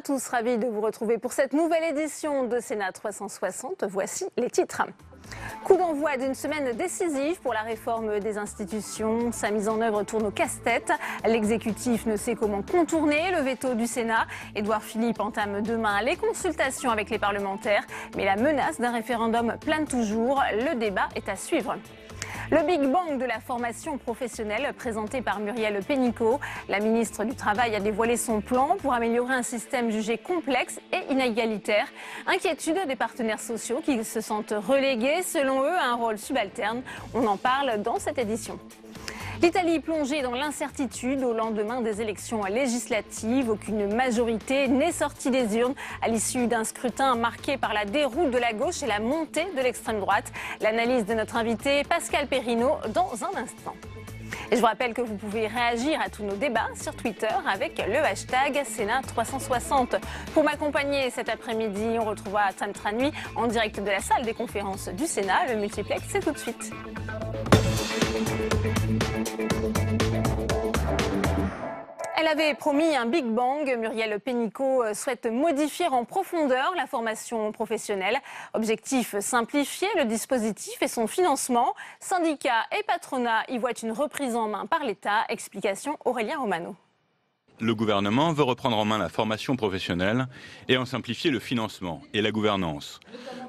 tous, ravi de vous retrouver pour cette nouvelle édition de Sénat 360. Voici les titres. Coup d'envoi d'une semaine décisive pour la réforme des institutions. Sa mise en œuvre tourne au casse-tête. L'exécutif ne sait comment contourner le veto du Sénat. Édouard Philippe entame demain les consultations avec les parlementaires. Mais la menace d'un référendum plane toujours. Le débat est à suivre. Le Big Bang de la formation professionnelle présenté par Muriel Pénicaud. La ministre du Travail a dévoilé son plan pour améliorer un système jugé complexe et inégalitaire. Inquiétude des partenaires sociaux qui se sentent relégués, selon eux, à un rôle subalterne. On en parle dans cette édition. L'Italie plongée dans l'incertitude au lendemain des élections législatives. Aucune majorité n'est sortie des urnes à l'issue d'un scrutin marqué par la déroute de la gauche et la montée de l'extrême droite. L'analyse de notre invité Pascal Perrino dans un instant. Et je vous rappelle que vous pouvez réagir à tous nos débats sur Twitter avec le hashtag Sénat360. Pour m'accompagner cet après-midi, on retrouvera Tam Tranui en direct de la salle des conférences du Sénat. Le multiplex, c'est tout de suite. Elle avait promis un Big Bang. Muriel Pénicaud euh, souhaite modifier en profondeur la formation professionnelle. Objectif simplifier le dispositif et son financement. Syndicats et patronat y voient une reprise en main par l'État. Explication Aurélien Romano. Le gouvernement veut reprendre en main la formation professionnelle et en simplifier le financement et la gouvernance.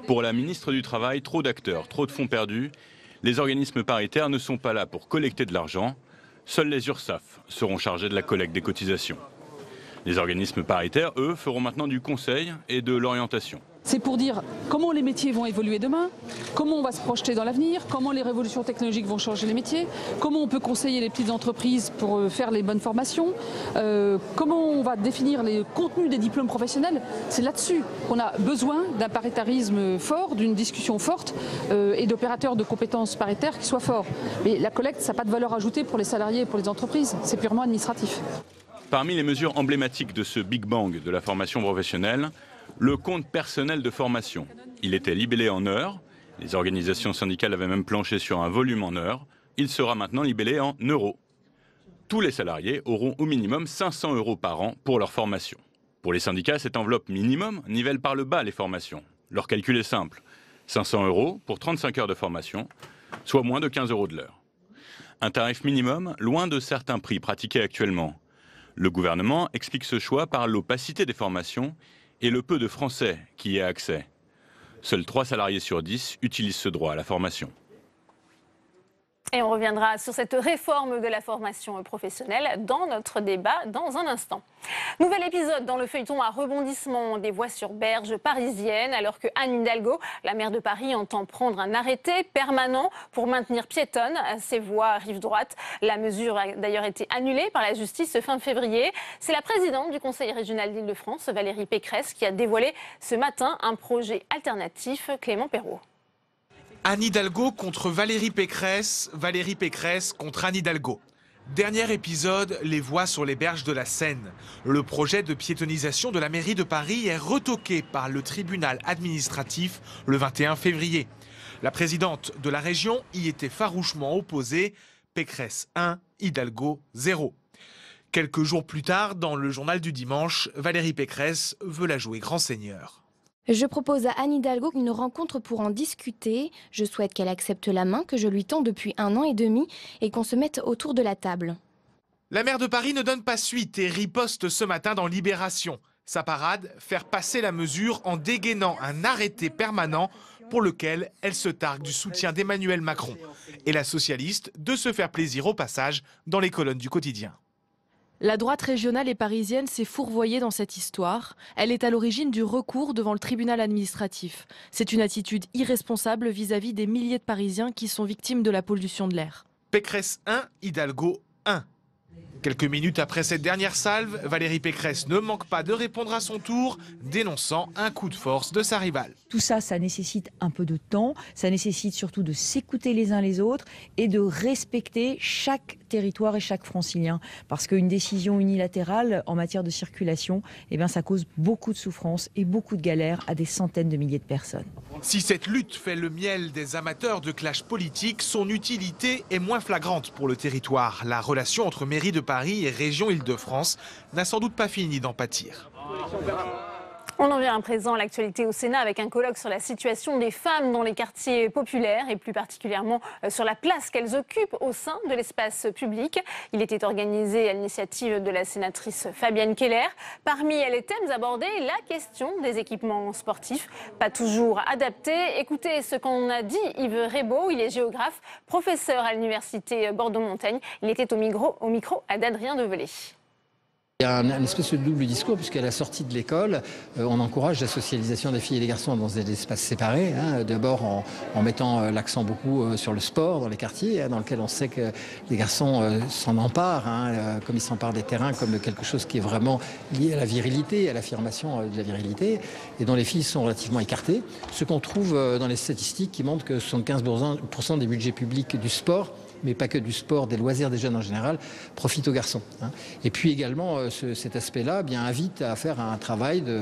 Pour la ministre du Travail, trop d'acteurs, trop de fonds perdus. Les organismes paritaires ne sont pas là pour collecter de l'argent, Seuls les URSAF seront chargés de la collecte des cotisations. Les organismes paritaires, eux, feront maintenant du conseil et de l'orientation. C'est pour dire comment les métiers vont évoluer demain, comment on va se projeter dans l'avenir, comment les révolutions technologiques vont changer les métiers, comment on peut conseiller les petites entreprises pour euh, faire les bonnes formations, euh, comment on va définir les contenus des diplômes professionnels. C'est là-dessus qu'on a besoin d'un paritarisme fort, d'une discussion forte euh, et d'opérateurs de compétences paritaires qui soient forts. Mais la collecte, ça n'a pas de valeur ajoutée pour les salariés et pour les entreprises, c'est purement administratif. Parmi les mesures emblématiques de ce Big Bang de la formation professionnelle, le compte personnel de formation. Il était libellé en heures. Les organisations syndicales avaient même planché sur un volume en heures. Il sera maintenant libellé en euros. Tous les salariés auront au minimum 500 euros par an pour leur formation. Pour les syndicats, cette enveloppe minimum nivelle par le bas les formations. Leur calcul est simple. 500 euros pour 35 heures de formation, soit moins de 15 euros de l'heure. Un tarif minimum loin de certains prix pratiqués actuellement. Le gouvernement explique ce choix par l'opacité des formations et le peu de Français qui y a accès. Seuls 3 salariés sur 10 utilisent ce droit à la formation. Et on reviendra sur cette réforme de la formation professionnelle dans notre débat dans un instant. Nouvel épisode dans le feuilleton à rebondissement des voies sur berge parisiennes, alors que Anne Hidalgo, la maire de Paris, entend prendre un arrêté permanent pour maintenir piétonnes ces voies rive droite. La mesure a d'ailleurs été annulée par la justice fin février. C'est la présidente du Conseil régional d'Île-de-France, Valérie Pécresse, qui a dévoilé ce matin un projet alternatif. Clément Perrault. Anne Hidalgo contre Valérie Pécresse, Valérie Pécresse contre Anne Hidalgo. Dernier épisode, les voies sur les berges de la Seine. Le projet de piétonisation de la mairie de Paris est retoqué par le tribunal administratif le 21 février. La présidente de la région y était farouchement opposée. Pécresse 1, Hidalgo 0. Quelques jours plus tard, dans le journal du dimanche, Valérie Pécresse veut la jouer grand seigneur. Je propose à Anne Hidalgo une rencontre pour en discuter. Je souhaite qu'elle accepte la main que je lui tends depuis un an et demi et qu'on se mette autour de la table. La maire de Paris ne donne pas suite et riposte ce matin dans Libération. Sa parade, faire passer la mesure en dégainant un arrêté permanent pour lequel elle se targue du soutien d'Emmanuel Macron. Et la socialiste de se faire plaisir au passage dans les colonnes du quotidien. La droite régionale et parisienne s'est fourvoyée dans cette histoire. Elle est à l'origine du recours devant le tribunal administratif. C'est une attitude irresponsable vis-à-vis des milliers de Parisiens qui sont victimes de la pollution de l'air. Pécresse 1, Hidalgo 1. Quelques minutes après cette dernière salve, Valérie Pécresse ne manque pas de répondre à son tour, dénonçant un coup de force de sa rivale. Tout ça, ça nécessite un peu de temps, ça nécessite surtout de s'écouter les uns les autres et de respecter chaque territoire et chaque francilien. Parce qu'une décision unilatérale en matière de circulation, eh bien, ça cause beaucoup de souffrance et beaucoup de galères à des centaines de milliers de personnes. Si cette lutte fait le miel des amateurs de clash politique, son utilité est moins flagrante pour le territoire. La relation entre mairie de Paris et région Île-de-France n'a sans doute pas fini d'en pâtir. On en vient à présent à l'actualité au Sénat avec un colloque sur la situation des femmes dans les quartiers populaires et plus particulièrement euh, sur la place qu'elles occupent au sein de l'espace public. Il était organisé à l'initiative de la sénatrice Fabienne Keller. Parmi les thèmes abordés, la question des équipements sportifs, pas toujours adaptés. Écoutez ce qu'on a dit Yves Rebaud, il est géographe, professeur à l'université Bordeaux-Montaigne. Il était au micro, au micro d'Adrien Develay. Il y a un, espèce de double discours, puisqu'à la sortie de l'école, euh, on encourage la socialisation des filles et des garçons dans des espaces séparés. Hein. D'abord en, mettant euh, l'accent beaucoup euh, sur le sport dans les quartiers, hein, dans lequel on sait que les garçons s'en emparent, hein, comme ils s'emparent des terrains, comme quelque chose qui est vraiment lié à la virilité, à l'affirmation de la virilité, et dont les filles sont relativement écartées. Ce qu'on trouve dans les statistiques qui montrent que 75% des budgets publics du sport mais pas que du sport, des loisirs des jeunes en général, profite aux garçons. Hein. Et puis également, euh, cet aspect-là bien invite à faire un travail de,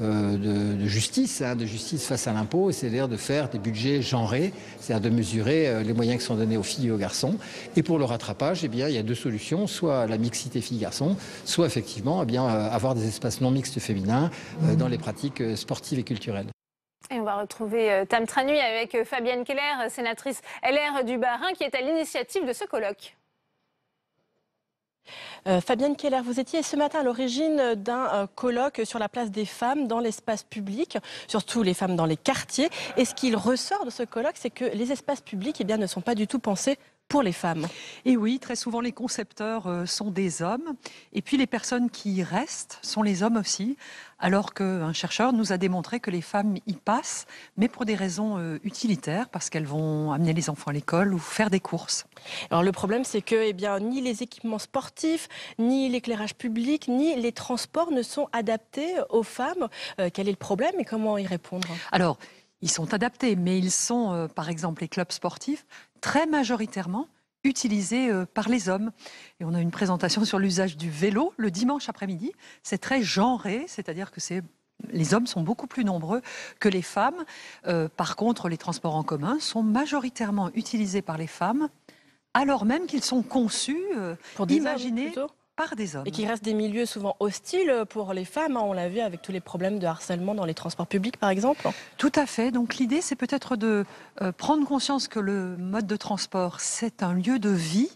euh, justice, hein, de justice face à l'impôt, c'est-à-dire de faire des budgets genrés, c'est-à-dire de mesurer euh, les moyens qui sont donnés aux filles et aux garçons. Et pour le rattrapage, eh bien, il y a deux solutions, soit la mixité filles-garçons, soit effectivement eh bien, avoir des espaces non mixtes féminins dans les pratiques sportives et culturelles. Et on va retrouver euh, Tam Tranui avec euh, Fabienne Keller, sénatrice LR du Bas-Rhin, qui est à l'initiative de ce colloque. Euh, Fabienne Keller, vous étiez ce matin à l'origine d'un colloque sur la place des femmes dans l'espace public, surtout les femmes dans les quartiers. Et ce qu'il ressort de ce colloque, c'est que les espaces publics eh ne sont pas du tout pensés pour les femmes. Et oui, très souvent les concepteurs euh, sont des hommes, et puis les personnes qui y restent sont les hommes aussi, alors qu'un chercheur nous a démontré que les femmes y passent, mais pour des raisons euh, utilitaires, parce qu'elles vont amener les enfants à l'école ou faire des courses. Alors le problème, c'est que eh bien, ni les équipements sportifs, ni l'éclairage public, ni les transports ne sont adaptés aux femmes. Euh, quel est le problème et comment y répondre? Alors, ils sont adaptés, mais ils sont, par exemple, les clubs sportifs très majoritairement utilisés euh, par les hommes. Et on a une présentation sur l'usage du vélo le dimanche après-midi. C'est très genré, c'est-à-dire que c'est les hommes sont beaucoup plus nombreux que les femmes. Euh, par contre, les transports en commun sont majoritairement utilisés par les femmes, alors même qu'ils sont conçus, euh, pour imaginés des hommes. Et qui restent des milieux souvent hostiles pour les femmes. Hein, on l'a vu avec tous les problèmes de harcèlement dans les transports publics, par exemple. Tout à fait. Donc l'idée, c'est peut-être de euh, prendre conscience que le mode de transport, c'est un lieu de vie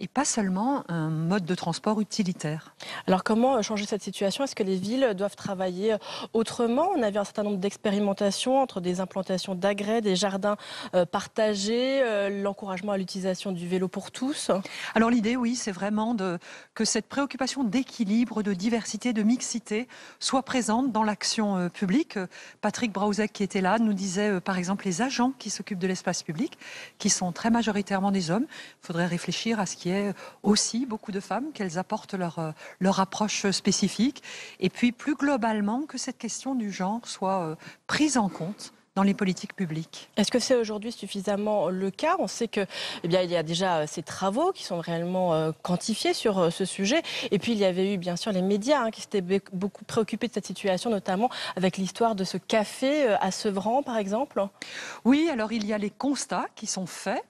et pas seulement un mode de transport utilitaire. Alors comment changer cette situation? Est-ce que les villes doivent travailler autrement? On a vu un certain nombre d'expérimentations entre des implantations d'agrès, des jardins euh, partagés, euh, l'encouragement à l'utilisation du vélo pour tous. Alors l'idée, oui, c'est vraiment de, que cette préoccupation d'équilibre, de diversité, de mixité soit présente dans l'action euh, publique. Patrick Brauzek, qui était là, nous disait par exemple les agents qui s'occupent de l'espace public, qui sont très majoritairement des hommes. Il faudrait réfléchir à ce qui aussi beaucoup de femmes, qu'elles apportent leur, euh, leur approche spécifique. Et puis plus globalement, que cette question du genre soit euh, prise en compte dans les politiques publiques. Est-ce que c'est aujourd'hui suffisamment le cas? On sait que, eh bien, il y a déjà euh, ces travaux qui sont réellement quantifiés sur ce sujet. Et puis, il y avait eu, bien sûr, les médias hein, qui s'étaient beaucoup préoccupés de cette situation, notamment avec l'histoire de ce café à Sevran, par exemple. Oui, alors il y a les constats qui sont faits.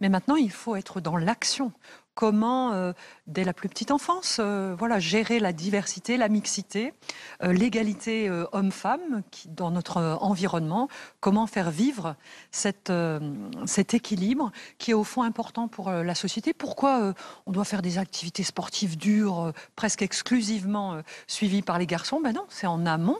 Mais maintenant, il faut être dans l'action comment, euh, dès la plus petite enfance, euh, voilà, gérer la diversité, la mixité, euh, l'égalité homme-femme dans notre environnement, comment faire vivre cet équilibre qui est au fond important pour la société. Pourquoi on doit faire des activités sportives dures, presque exclusivement suivies par les garçons? Ben non, c'est en amont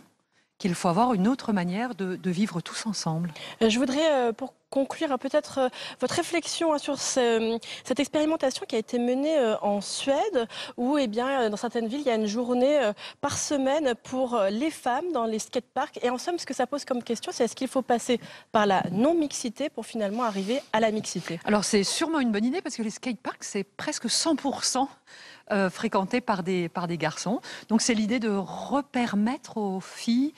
qu'il faut avoir une autre manière de, vivre tous ensemble. Je voudrais, pour conclure hein, peut-être euh, votre réflexion hein, sur cette expérimentation qui a été menée euh, en Suède, où eh bien, euh, dans certaines villes, il y a une journée par semaine pour les femmes dans les skateparks. Et en somme, ce que ça pose comme question, c'est est-ce qu'il faut passer par la non-mixité pour finalement arriver à la mixité? Alors c'est sûrement une bonne idée parce que les skateparks, c'est presque 100% fréquenté par des, garçons. Donc c'est l'idée de repermettre aux filles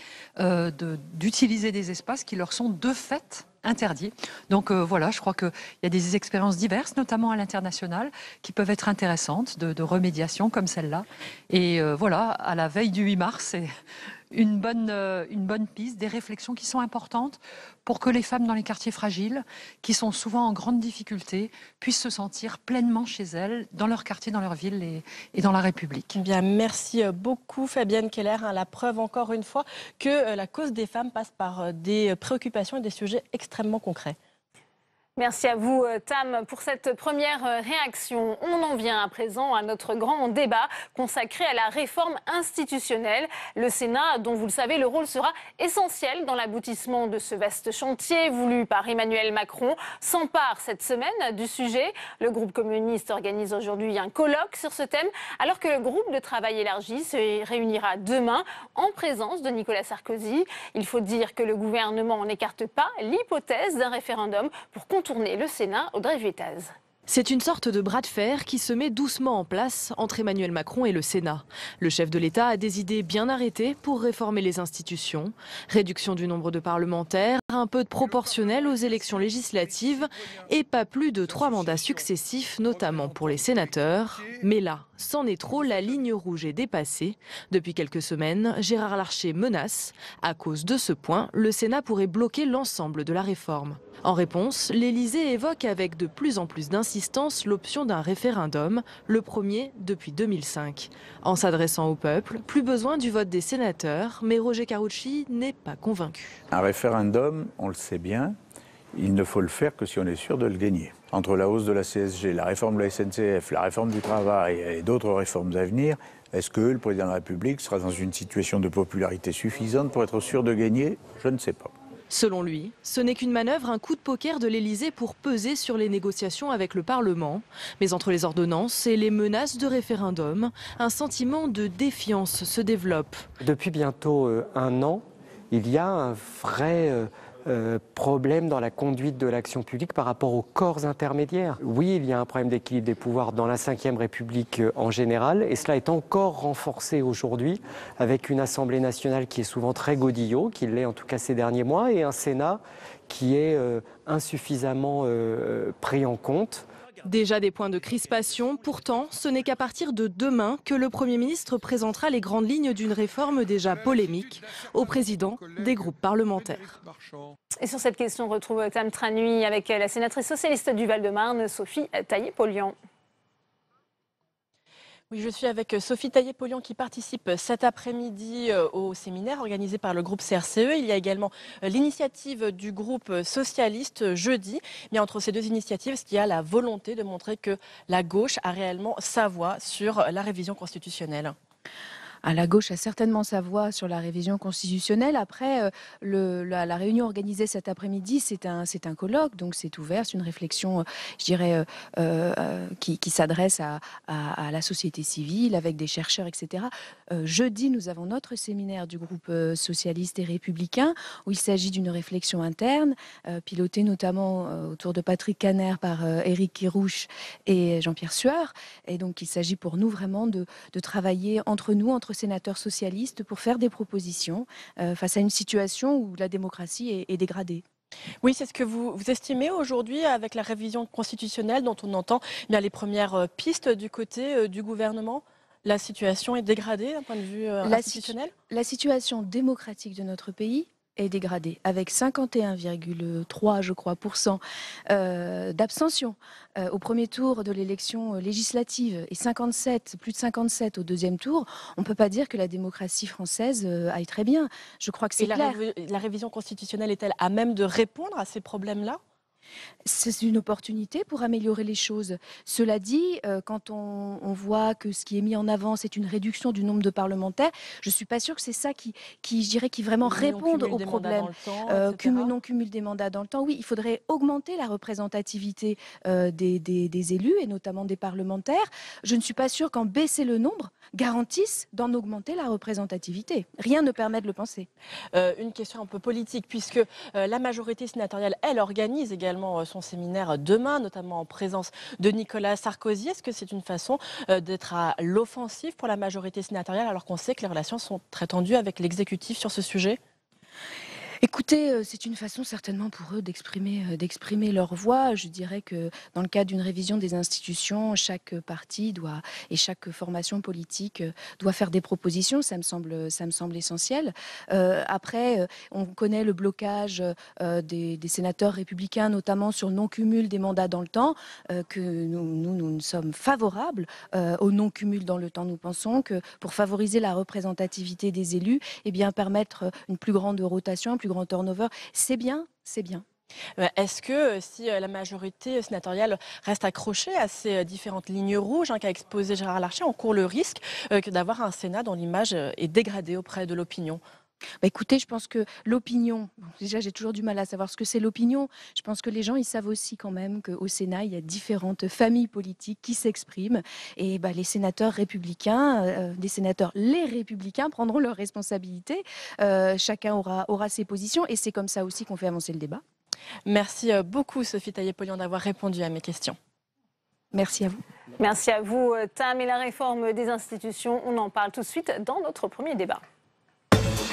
d'utiliser des espaces qui leur sont de fait interdit. Donc euh, voilà, je crois qu'il y a des expériences diverses, notamment à l'international, qui peuvent être intéressantes de, remédiation comme celle-là. Et euh, voilà, à la veille du 8 mars, une bonne, euh, une bonne piste, des réflexions qui sont importantes pour que les femmes dans les quartiers fragiles, qui sont souvent en grande difficulté, puissent se sentir pleinement chez elles, dans leur quartier, dans leur ville et, dans la République. Eh merci beaucoup Fabienne Keller. Hein, la preuve encore une fois que la cause des femmes passe par des préoccupations et des sujets extrêmement concrets. Merci à vous, euh, Tam, pour cette première euh, réaction. On en vient à présent à notre grand débat consacré à la réforme institutionnelle. Le Sénat, dont vous le savez, le rôle sera essentiel dans l'aboutissement de ce vaste chantier voulu par Emmanuel Macron, s'empare cette semaine du sujet. Le groupe communiste organise aujourd'hui un colloque sur ce thème, alors que le groupe de travail élargi se réunira demain en présence de Nicolas Sarkozy. Il faut dire que le gouvernement n'écarte pas l'hypothèse d'un référendum pour le Sénat, Audrey. C'est une sorte de bras de fer qui se met doucement en place entre Emmanuel Macron et le Sénat. Le chef de l'État a des idées bien arrêtées pour réformer les institutions. Réduction du nombre de parlementaires, un peu de proportionnel aux élections législatives et pas plus de trois mandats successifs, notamment pour les sénateurs. Mais là, c'en est trop, la ligne rouge est dépassée. Depuis quelques semaines, Gérard Larcher menace. À cause de ce point, le Sénat pourrait bloquer l'ensemble de la réforme. En réponse, l'Élysée évoque avec de plus en plus d'insistance l'option d'un référendum, le premier depuis 2005. En s'adressant au peuple, plus besoin du vote des sénateurs, mais Roger Carucci n'est pas convaincu. Un référendum, on le sait bien, il ne faut le faire que si on est sûr de le gagner. Entre la hausse de la CSG, la réforme de la SNCF, la réforme du travail et d'autres réformes à venir, est-ce que le président de la République sera dans une situation de popularité suffisante pour être sûr de gagner? Je ne sais pas. Selon lui, ce n'est qu'une manœuvre, un coup de poker de l'Élysée pour peser sur les négociations avec le Parlement. Mais entre les ordonnances et les menaces de référendum, un sentiment de défiance se développe. Depuis bientôt euh, un an, il y a un vrai euh, problème dans la conduite de l'action publique par rapport aux corps intermédiaires. Oui, il y a un problème d'équilibre des pouvoirs dans la Ve République euh, en général, et cela est encore renforcé aujourd'hui avec une Assemblée nationale qui est souvent très godillot, qui l'est en tout cas ces derniers mois, et un Sénat qui est euh, insuffisamment pris en compte. Déjà des points de crispation, pourtant ce n'est qu'à partir de demain que le Premier ministre présentera les grandes lignes d'une réforme déjà polémique au président des groupes parlementaires. Et sur cette question, on retrouve Tam Tranui avec la sénatrice socialiste du Val-de-Marne, Sophie Taillé-Polian. Oui, je suis avec euh, Sophie Taillé-Polion qui participe euh, cet après-midi euh, au séminaire organisé par le groupe CRCE. Il y a également l'initiative du groupe socialiste jeudi. Mais entre ces deux initiatives, est-ce qu'il y a la volonté de montrer que la gauche a réellement sa voix sur la révision constitutionnelle? La gauche a certainement sa voix sur la révision constitutionnelle. Après, euh, la, réunion organisée cet après-midi, c'est un, c'est un colloque, donc c'est ouvert, c'est une réflexion, euh, je dirais, euh, qui, s'adresse à, la société civile avec des chercheurs, etc. jeudi, nous avons notre séminaire du groupe socialiste et républicain où il s'agit d'une réflexion interne, pilotée notamment autour de Patrick Caner par Éric Kirouche et Jean-Pierre Sueur. Et donc, il s'agit pour nous vraiment de, de travailler entre nous, entre sénateurs socialistes pour faire des propositions euh, face à une situation où la démocratie est, dégradée. Oui, c'est ce que vous, vous estimez aujourd'hui avec la révision constitutionnelle dont on entend bien les premières euh, pistes du côté euh, du gouvernement? La situation est dégradée d'un point de vue institutionnel? La situation démocratique de notre pays est dégradée, avec 51,3, je crois, euh, d'abstention euh, au premier tour de l'élection législative et 57, plus de 57 au deuxième tour. On ne peut pas dire que la démocratie française euh, aille très bien. Je crois que c'est clair. la révision constitutionnelle est-elle à même de répondre à ces problèmes-là? C'est une opportunité pour améliorer les choses. Cela dit, euh, quand on, voit que ce qui est mis en avant, c'est une réduction du nombre de parlementaires, je ne suis pas sûre que c'est ça qui, qui, je dirais, qui vraiment répondent au problème. Euh, non cumul des mandats dans le temps. Oui, il faudrait augmenter la représentativité euh, des, des, élus et notamment des parlementaires. Je ne suis pas sûre qu'en baisser le nombre garantisse d'en augmenter la représentativité. Rien ne permet de le penser. une question un peu politique, puisque la majorité sénatoriale, elle organise également euh, son séminaire demain, notamment en présence de Nicolas Sarkozy. Est-ce que c'est une façon euh, d'être à l'offensive pour la majorité sénatoriale alors qu'on sait que les relations sont très tendues avec l'exécutif sur ce sujet? Écoutez, euh, c'est une façon certainement pour eux d'exprimer euh, d'exprimer leur voix. Je dirais que dans le cadre d'une révision des institutions, chaque parti doit et chaque formation politique euh, doit faire des propositions. Ça me semble essentiel. après, on connaît le blocage des, sénateurs républicains, notamment sur le non-cumul des mandats dans le temps, que nous, nous, sommes favorables au non-cumul dans le temps. Nous pensons que pour favoriser la représentativité des élus, eh bien permettre une plus grande rotation, grand turnover. C'est bien, c'est bien. Euh, est-ce que euh, si euh, la majorité sénatoriale reste accrochée à ces différentes lignes rouges hein, qu'a exposé Gérard Larcher, on court le risque d'avoir un Sénat dont l'image est dégradée auprès de l'opinion? Bah, écoutez, je pense que l'opinion, déjà j'ai toujours du mal à savoir ce que c'est l'opinion. Je pense que les gens, ils savent aussi quand même qu'au Sénat, il y a différentes familles politiques qui s'expriment. Et bah, les sénateurs républicains, euh, des sénateurs, les républicains prendront leurs responsabilités. Euh, chacun aura, aura ses positions. Et c'est comme ça aussi qu'on fait avancer le débat. Merci euh, beaucoup, Sophie Taillé-Polion, d'avoir répondu à mes questions. Merci à vous. Merci à vous, Tam. Et la réforme des institutions, on en parle tout de suite dans notre premier débat.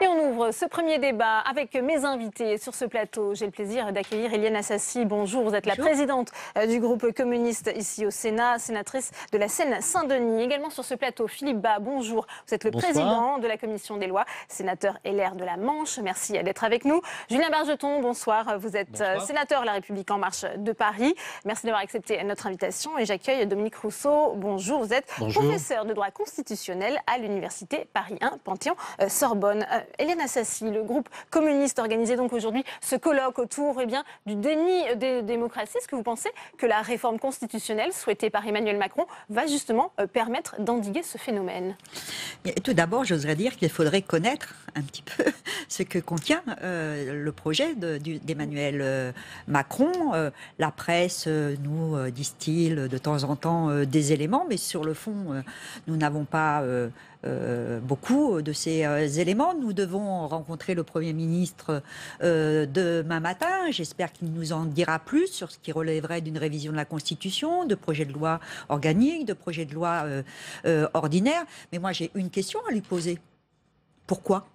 Et on ouvre ce premier débat avec mes invités sur ce plateau. J'ai le plaisir d'accueillir Eliane Assassi. Bonjour, vous êtes la présidente euh, du groupe communiste ici au Sénat, sénatrice de la Seine-Saint-Denis. Également sur ce plateau, Philippe Bas, bonjour. Vous êtes le président de la commission des lois, sénateur LR de la Manche. Merci d'être avec nous. Julien Bargeton, bonsoir. Vous êtes euh, sénateur La République En Marche de Paris. Merci d'avoir accepté notre invitation. Et j'accueille Dominique Rousseau. Bonjour, vous êtes professeur de droit constitutionnel à l'Université Paris 1, Panthéon-Sorbonne. Hélène Assassi, le groupe communiste organisé donc aujourd'hui ce colloque autour eh du déni des démocraties. Est-ce que vous pensez que la réforme constitutionnelle souhaitée par Emmanuel Macron va justement euh, permettre d'endiguer ce phénomène? Tout d'abord, j'oserais dire qu'il faudrait connaître un petit peu ce que contient euh, le projet d'Emmanuel euh, Macron. la presse nous distille de temps en temps des éléments, mais sur le fond, nous n'avons pas euh, beaucoup de ces euh, éléments. Nous devons rencontrer le Premier ministre euh, demain matin. J'espère qu'il nous en dira plus sur ce qui relèverait d'une révision de la Constitution, de projets de loi organique, de projets de loi ordinaire. Mais moi, j'ai une question à lui poser. Pourquoi?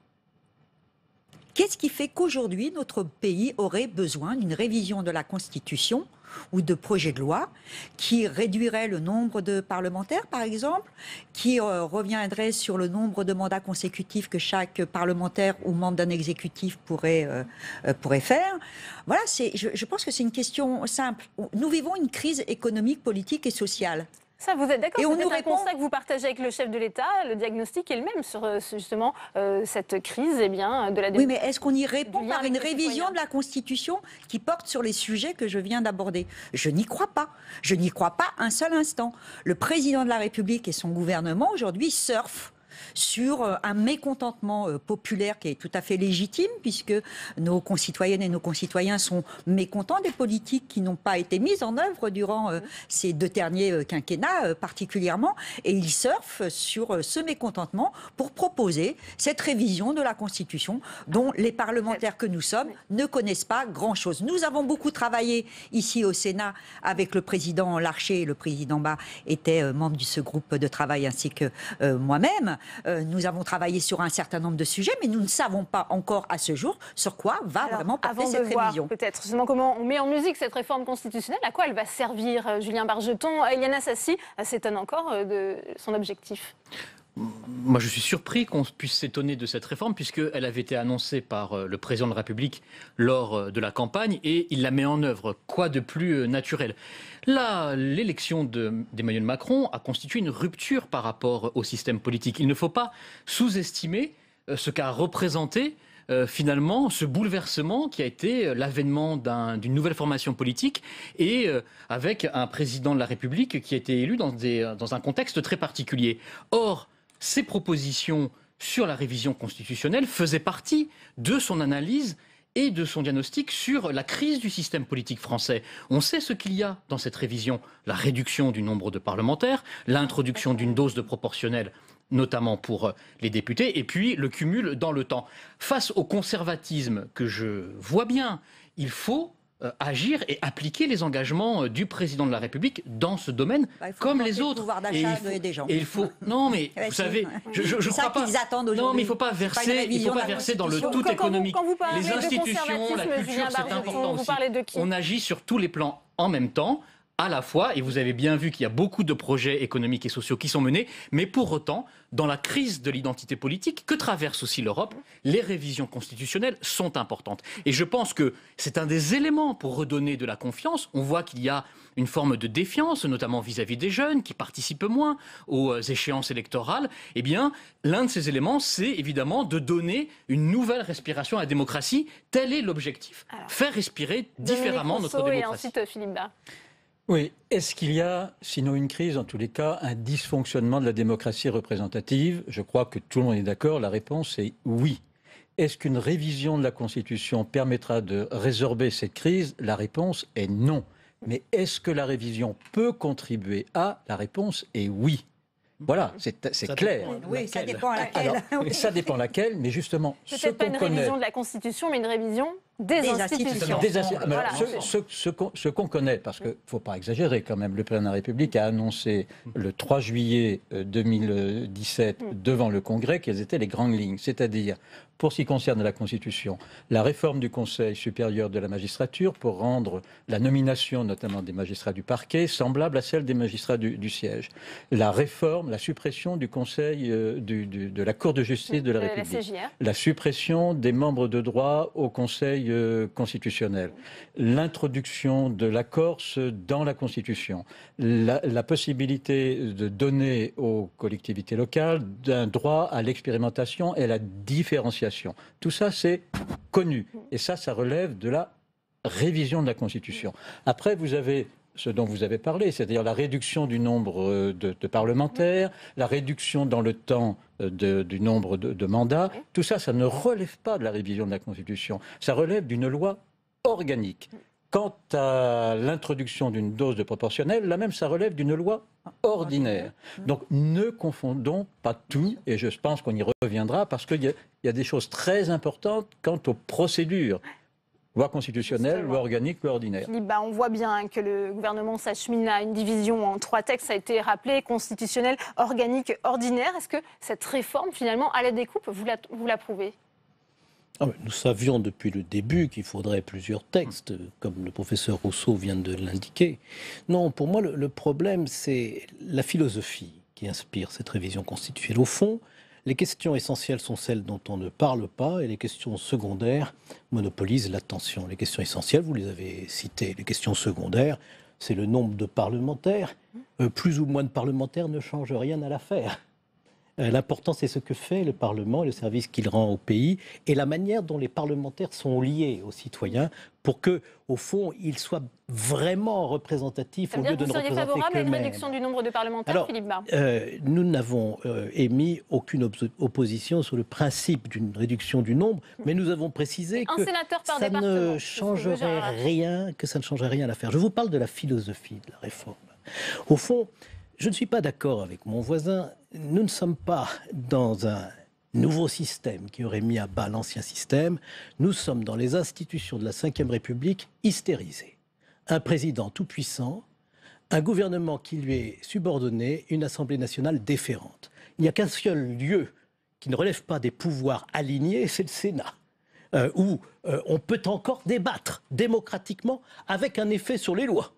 Qu'est-ce qui fait qu'aujourd'hui, notre pays aurait besoin d'une révision de la Constitution ou de projets de loi qui réduirait le nombre de parlementaires, par exemple, qui euh, reviendrait sur le nombre de mandats consécutifs que chaque parlementaire ou membre d'un exécutif pourrait, euh, euh, pourrait faire. Voilà, je, je pense que c'est une question simple. Nous vivons une crise économique, politique et sociale. Ça, vous êtes d'accord Et on nous un constat que vous partagez avec le chef de l'État. Le diagnostic est le même sur euh, justement euh, cette crise eh bien, de la Oui, mais est-ce qu'on y répond par une révision de la Constitution qui porte sur les sujets que je viens d'aborder? Je n'y crois pas. Je n'y crois pas un seul instant. Le président de la République et son gouvernement aujourd'hui surfent sur euh, un mécontentement euh, populaire qui est tout à fait légitime, puisque nos concitoyennes et nos concitoyens sont mécontents des politiques qui n'ont pas été mises en œuvre durant euh, ces deux derniers quinquennats particulièrement, et ils surfent sur ce mécontentement pour proposer cette révision de la Constitution dont les parlementaires que nous sommes ne connaissent pas grand-chose. Nous avons beaucoup travaillé ici au Sénat avec le président Larcher, le président Bas était membre de ce groupe de travail ainsi que moi-même. Euh, nous avons travaillé sur un certain nombre de sujets, mais nous ne savons pas encore à ce jour sur quoi va vraiment porter avant cette de révision. Peut-être justement comment on met en musique cette réforme constitutionnelle, à quoi elle va servir euh, Julien Bargeton, Eliana Sassi euh, s'étonne encore de son objectif. Moi, je suis surpris qu'on puisse s'étonner de cette réforme, puisqu'elle avait été annoncée par le président de la République lors de la campagne et il la met en œuvre. Quoi de plus naturel? Là, l'élection d'Emmanuel Macron a constitué une rupture par rapport au système politique. Il ne faut pas sous-estimer euh, ce qu'a représenté euh, finalement ce bouleversement qui a été euh, l'avènement d'une nouvelle formation politique et avec un président de la République qui a été élu dans, dans un contexte très particulier. Or, ces propositions sur la révision constitutionnelle faisaient partie de son analyse et de son diagnostic sur la crise du système politique français. On sait ce qu'il y a dans cette révision, la réduction du nombre de parlementaires, l'introduction d'une dose de proportionnel notamment pour euh, les députés, et puis le cumul dans le temps. Face au conservatisme que je vois bien, il faut euh, agir et appliquer les engagements euh, du président de la République dans ce domaine, Bah, il faut comme les le autres. pouvoir d'achat Et il faut- de- des gens. Et il faut. Non, mais vous savez, je, je, je crois pas. qu'ils attendent aujourd'hui. Non, mais il faut pas C'est pas verser. Il faut pas verser dans le tout Quand vous- économique. quand vous parlez les institutions, la culture, c'est important vous aussi. parlez de qui? On agit sur tous les plans en même temps à la fois, et vous avez bien vu qu'il y a beaucoup de projets économiques et sociaux qui sont menés, mais pour autant, dans la crise de l'identité politique que traverse aussi l'Europe, les révisions constitutionnelles sont importantes. Et je pense que c'est un des éléments pour redonner de la confiance. On voit qu'il y a une forme de défiance, notamment vis-à-vis des jeunes qui participent moins aux euh, échéances électorales. Eh bien, l'un de ces éléments, c'est évidemment de donner une nouvelle respiration à la démocratie. Tel est l'objectif. Faire respirer différemment notre Rousseau et démocratie. ensuite Philippe Bas. Oui. Est-ce qu'il y a, sinon une crise, en tous les cas, un dysfonctionnement de la démocratie représentative? Je crois que tout le monde est d'accord. La réponse est oui. Est-ce qu'une révision de la Constitution permettra de résorber cette crise? La réponse est non. Mais est-ce que la révision peut contribuer à? La réponse est oui. Voilà, c'est clair. dépend Oui, ça dépend à laquelle. Alors, Oui. ça dépend laquelle, mais justement, ce Peut-être pas une connaît. révision de la Constitution, mais une révision des, Des institutions. Des assi- mais Voilà. alors, ce ce- ce qu'on ce qu'on connaît, parce qu'il ne faut pas exagérer quand même, le président de la République a annoncé le 3 juillet euh, 2017 Mm. devant le Congrès quelles étaient les grandes lignes, c'est-à-dire, pour ce qui concerne la Constitution, la réforme du Conseil supérieur de la magistrature pour rendre la nomination notamment des magistrats du parquet semblable à celle des magistrats du, du siège, la réforme, la suppression du Conseil euh, du- du- de la Cour de justice de la De la République, la suppression des membres de droit au Conseil euh, constitutionnel, l'introduction de la Corse dans la Constitution, la, la possibilité de donner aux collectivités locales d'un droit à l'expérimentation et à la différenciation. Tout ça, c'est connu. Et ça, ça relève de la révision de la Constitution. Après, vous avez ce dont vous avez parlé, c'est-à-dire la réduction du nombre euh, de, de parlementaires, la réduction dans le temps euh, de- du nombre de, de mandats. Tout ça, ça ne relève pas de la révision de la Constitution. Ça relève d'une loi organique. Quant à l'introduction d'une dose de proportionnelle, là même, ça relève d'une loi ordinaire. Donc ne confondons pas tout, et je pense qu'on y reviendra, parce qu'il y a des choses très importantes quant aux procédures. Loi constitutionnelle, loi organique, loi ordinaire. Philippe, bah, on voit bien que le gouvernement s'achemine à une division en trois textes, ça a été rappelé, constitutionnel, organique, ordinaire. Est-ce que cette réforme, finalement, à la découpe, vous la- vous l'approuvez? Ah, mais Nous savions depuis le début qu'il faudrait plusieurs textes, comme le professeur Rousseau vient de l'indiquer. Non, pour moi, le, le problème, c'est la philosophie qui inspire cette révision constitutionnelle. Au fond, les questions essentielles sont celles dont on ne parle pas et les questions secondaires monopolisent l'attention. Les questions essentielles, vous les avez citées. Les questions secondaires, c'est le nombre de parlementaires. Euh, plus ou moins de parlementaires ne change rien à l'affaire. Euh, L'important, c'est ce que fait le Parlement, le service qu'il rend au pays, et la manière dont les parlementaires sont liés aux citoyens pour que, au fond, ils soient vraiment représentatifs au veut dire lieu que de vous ne seriez représenter favorable à une réduction du nombre de parlementaires, Alors, Philippe Bas? Euh, nous n'avons euh, émis aucune oppo- opposition sur le principe d'une réduction du nombre, mais nous avons précisé que par ça ne que changerait rien, que ça ne changerait rien à l'affaire. Je vous parle de la philosophie de la réforme. Au fond, je ne suis pas d'accord avec mon voisin. Nous ne sommes pas dans un nouveau système qui aurait mis à bas l'ancien système. Nous sommes dans les institutions de la Ve République hystérisées. Un président tout-puissant, un gouvernement qui lui est subordonné, une Assemblée nationale déférente. Il n'y a qu'un seul lieu qui ne relève pas des pouvoirs alignés, c'est le Sénat, euh, où euh, on peut encore débattre démocratiquement avec un effet sur les lois.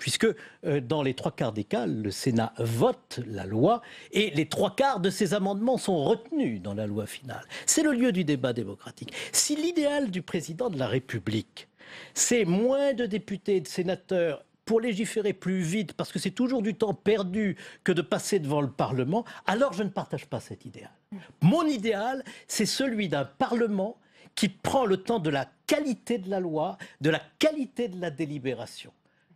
Puisque euh, dans les trois quarts des cas, le Sénat vote la loi et les trois quarts de ces amendements sont retenus dans la loi finale. C'est le lieu du débat démocratique. Si l'idéal du président de la République, c'est moins de députés et de sénateurs pour légiférer plus vite, parce que c'est toujours du temps perdu que de passer devant le Parlement, alors je ne partage pas cet idéal. Mon idéal, c'est celui d'un Parlement qui prend le temps de la qualité de la loi, de la qualité de la délibération.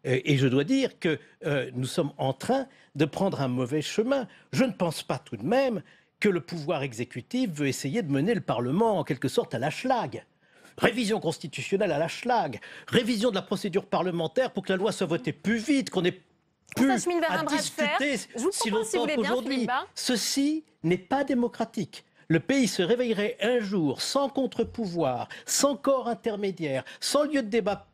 Euh, Et je dois dire que euh, nous sommes en train de prendre un mauvais chemin. Je ne pense pas tout de même que le pouvoir exécutif veut essayer de mener le Parlement en quelque sorte à la schlag. Révision constitutionnelle à la schlag, révision de la procédure parlementaire pour que la loi soit votée plus vite, qu'on ait plus à discuter Je vous si si longtemps bien, qu'aujourd'hui. Bas. Ceci n'est pas démocratique. Le pays se réveillerait un jour sans contre-pouvoir, sans corps intermédiaire, sans lieu de débat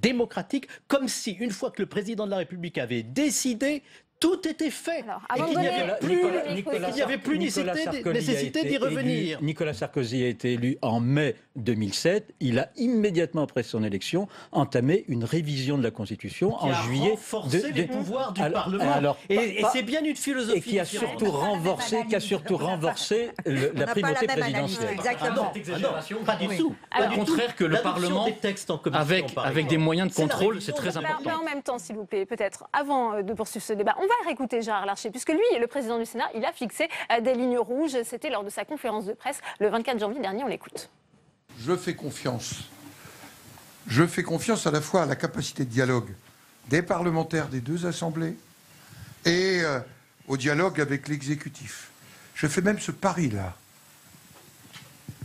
démocratique, comme si, une fois que le président de la République avait décidé, tout était fait. avant et qu'il n'y avait plus, Nicolas- il Nicolas n'y avait plus Nicolas nécessité, Sarkozy a nécessité été d'y élu- revenir. Nicolas Sarkozy a été élu en mai 2007. Il a immédiatement après son élection entamé une révision de la Constitution Qui en a juillet. renforcé de- les de- pouvoirs du Alors- Parlement. alors, et c'est bien une philosophie. et qui a surtout renforcé, qui a surtout renversé le- la primauté la présidentielle. exactement. Ah non, pas du Oui. tout. Au contraire que le Parlement, des textes en commission, avec, des moyens de contrôle, c'est très important. Mais en même temps, s'il vous plaît, peut-être, avant euh, de poursuivre ce débat, on va réécouter Gérard Larcher, puisque lui, le président du Sénat, il a fixé euh, des lignes rouges. C'était lors de sa conférence de presse le 24 janvier dernier. On l'écoute. Je fais confiance. Je fais confiance à la fois à la capacité de dialogue des parlementaires des deux assemblées et euh, au dialogue avec l'exécutif. Je fais même ce pari-là.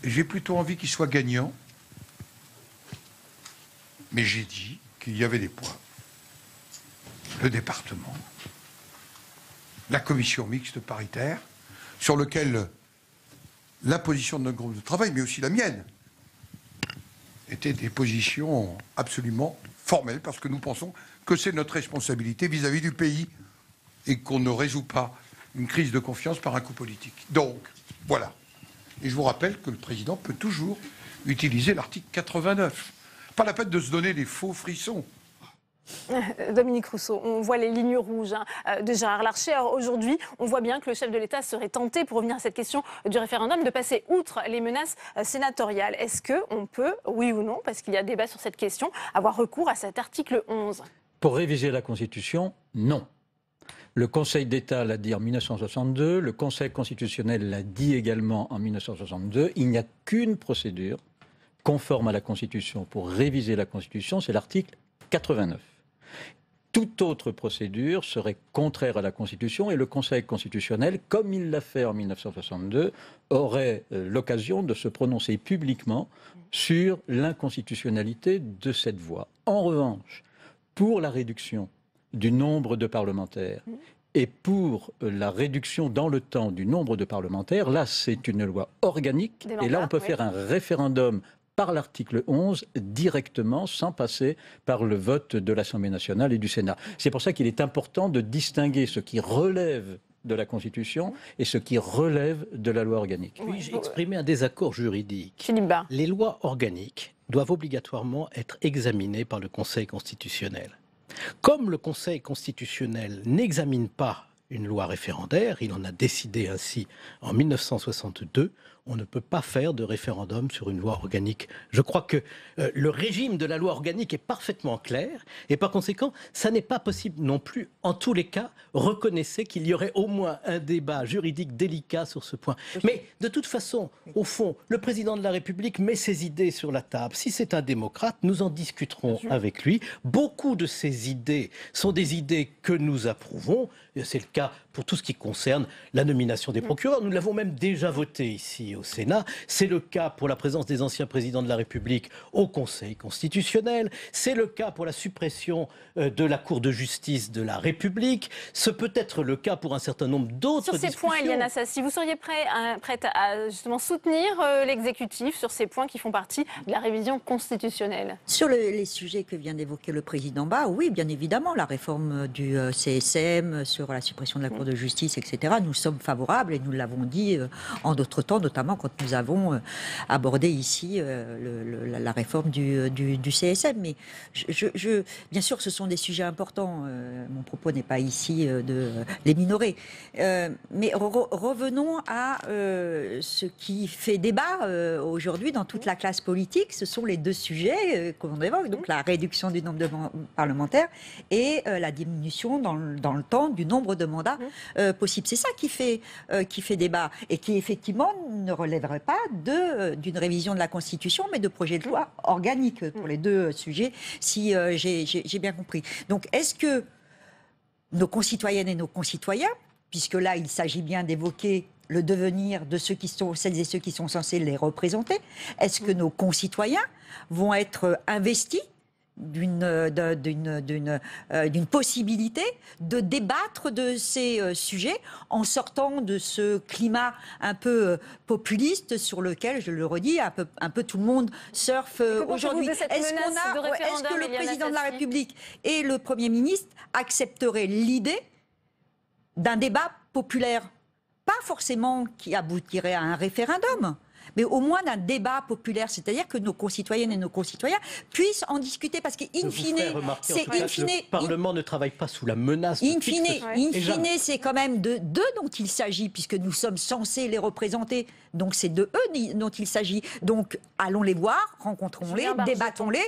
J'ai plutôt envie qu'il soit gagnant. Mais j'ai dit qu'il y avait des points. Le département, la commission mixte paritaire, sur lequel la position de notre groupe de travail, mais aussi la mienne, étaient des positions absolument formelles, parce que nous pensons que c'est notre responsabilité vis-à-vis du pays et qu'on ne résout pas une crise de confiance par un coup politique. Donc, voilà. Et je vous rappelle que le président peut toujours utiliser l'article 89. Pas la peine de se donner des faux frissons. Dominique Rousseau, on voit les lignes rouges hein, euh, de Gérard Larcher. Aujourd'hui, on voit bien que le chef de l'État serait tenté, pour revenir à cette question du référendum, de passer outre les menaces euh, sénatoriales. Est-ce qu'on peut, oui ou non, parce qu'il y a débat sur cette question, avoir recours à cet article 11 Pour réviser la Constitution, non. Le Conseil d'État l'a dit en 1962, le Conseil constitutionnel l'a dit également en 1962. Il n'y a qu'une procédure conforme à la Constitution pour réviser la Constitution, c'est l'article 89. Toute autre procédure serait contraire à la Constitution et le Conseil constitutionnel, comme il l'a fait en 1962, aurait euh, l'occasion de se prononcer publiquement sur l'inconstitutionnalité de cette voie. En revanche, pour la réduction du nombre de parlementaires et pour euh, la réduction dans le temps du nombre de parlementaires, là c'est une loi organique et là on peut faire un référendum par l'article 11 directement sans passer par le vote de l'Assemblée nationale et du Sénat. C'est pour ça qu'il est important de distinguer ce qui relève de la Constitution et ce qui relève de la loi organique. Puis-je exprimer un désaccord juridique Les lois organiques doivent obligatoirement être examinées par le Conseil constitutionnel. Comme le Conseil constitutionnel n'examine pas une loi référendaire, il en a décidé ainsi en 1962, on ne peut pas faire de référendum sur une loi organique. Je crois que euh, le régime de la loi organique est parfaitement clair et par conséquent, ça n'est pas possible non plus. En tous les cas, reconnaissez qu'il y aurait au moins un débat juridique délicat sur ce point. Mais de toute façon, au fond, le président de la République met ses idées sur la table. Si c'est un démocrate, nous en discuterons avec lui. Beaucoup de ces idées sont des idées que nous approuvons. C'est le cas pour tout ce qui concerne la nomination des procureurs. Nous l'avons même déjà voté ici au Sénat. C'est le cas pour la présence des anciens présidents de la République au Conseil constitutionnel. C'est le cas pour la suppression euh, de la Cour de justice de la République. Ce peut être le cas pour un certain nombre d'autres Sur ces points, Eliane Assassi, vous seriez prêt à- prête à justement soutenir euh, l'exécutif sur ces points qui font partie de la révision constitutionnelle? Sur le- les sujets que vient d'évoquer le président Bas, oui, bien évidemment, la réforme du euh, CSM, sur la suppression de la Cour de justice, etc., nous sommes favorables et nous l'avons dit en d'autres temps, notamment quand nous avons euh, abordé ici euh, le- le- la, réforme du, euh, du- du CSM. Mais je, je- je- bien sûr, ce sont des sujets importants. mon propos n'est pas ici de les minorer. Mais re- revenons à ce qui fait débat aujourd'hui dans toute la classe politique. Ce sont les deux sujets qu'on évoque, donc la réduction du nombre de parlementaires et la diminution dans le, dans le temps du nombre de mandats euh, possibles. C'est ça qui fait, qui fait débat et qui effectivement ne relèverait pas de, euh, d'une révision de la Constitution, mais de projets de loi organiques pour les deux euh, sujets, si euh, j'ai, bien compris. Donc est-ce que nos concitoyennes et nos concitoyens, puisque là il s'agit bien d'évoquer le devenir de ceux qui sont, celles et ceux qui sont censés les représenter, est-ce que nos concitoyens vont être investis d'une euh, de- d'une- d'une, euh, d'une possibilité de débattre de ces euh, sujets en sortant de ce climat un peu euh, populiste sur lequel, je le redis, un peu, un peu tout le monde surfe aujourd'hui. Est-ce qu'on a- est-ce que le président de la République et le Premier ministre accepteraient l'idée d'un débat populaire? Pas forcément qui aboutirait à un référendum, mais au moins d'un débat populaire, c'est-à-dire que nos concitoyennes et nos concitoyens puissent en discuter, parce qu'in vous fine, c'est in fine, le Parlement ne travaille pas sous la menace. de In fine, c'est quand même de d'eux dont il s'agit, puisque nous sommes censés les représenter. Donc c'est de eux dont il s'agit. Donc allons les voir, rencontrons-les, débattons-les.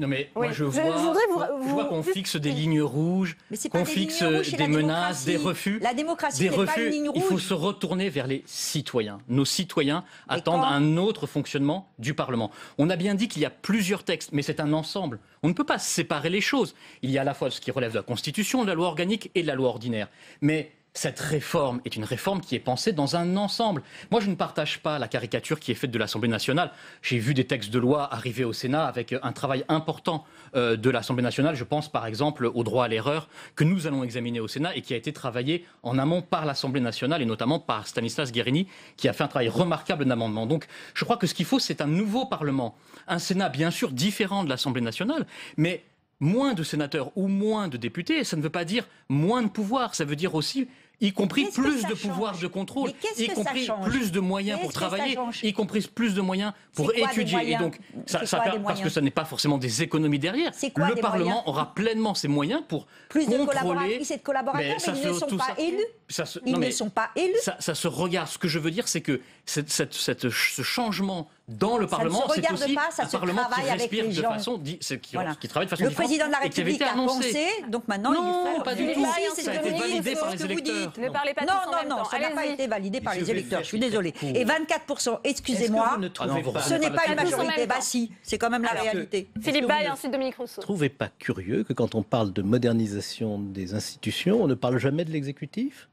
Non mais Oui. moi je vois, je voudrais vous- je vois vous- qu'on fixe des lignes rouges, qu'on fixe rouges, des menaces, des refus. La démocratie des n'est pas refus. une ligne Il faut rouge. se retourner vers les citoyens. Nos citoyens attendent un autre fonctionnement du Parlement. On a bien dit qu'il y a plusieurs textes, mais c'est un ensemble. On ne peut pas séparer les choses. Il y a à la fois ce qui relève de la Constitution, de la loi organique et de la loi ordinaire. Mais cette réforme est une réforme qui est pensée dans un ensemble. Moi, je ne partage pas la caricature qui est faite de l'Assemblée nationale. J'ai vu des textes de loi arriver au Sénat avec un travail important euh, de l'Assemblée nationale. Je pense par exemple au droit à l'erreur que nous allons examiner au Sénat et qui a été travaillé en amont par l'Assemblée nationale et notamment par Stanislas Guérini qui a fait un travail remarquable d'amendement. Donc je crois que ce qu'il faut, c'est un nouveau Parlement. Un Sénat bien sûr différent de l'Assemblée nationale, mais moins de sénateurs ou moins de députés, ça ne veut pas dire moins de pouvoir, ça veut dire aussi y compris plus de pouvoir de contrôle, y compris plus de moyens pour travailler, y compris plus de moyens pour quoi étudier. Et donc, ça, quoi parce que ça n'est pas forcément des économies derrière. quoi Le Parlement aura pleinement ses moyens pour Plus de contrôler. collaborateurs, c'est de collaborateurs, mais, ça ils ne sont pas élus. ça se- Ils non, ne sont pas élus. Ça, ça se regarde. Ce que je veux dire, c'est que cette- cette- cette- ce changement dans le Ça Parlement, se c'est regarde aussi pas, ça un Parlement qui travaille avec respire les de gens. façon, qui, Voilà. qui travaille de façon Le différente président de la République a annoncé. pensé, donc maintenant Non, il faut. pas du tout. si, Ça a été que vous validé dites, par c'est les ce que vous électeurs. dites. Ne parlez pas non, non, non, ça n'a pas été validé par les électeurs. Je suis désolée. Et 24 excusez-moi, Ah ce n'est pas une majorité. Bah si, c'est quand même la réalité. Philippe Bay, ensuite Dominique Rousseau. trouvez pas curieux que quand on parle de modernisation des institutions, on ne parle jamais de l'exécutif?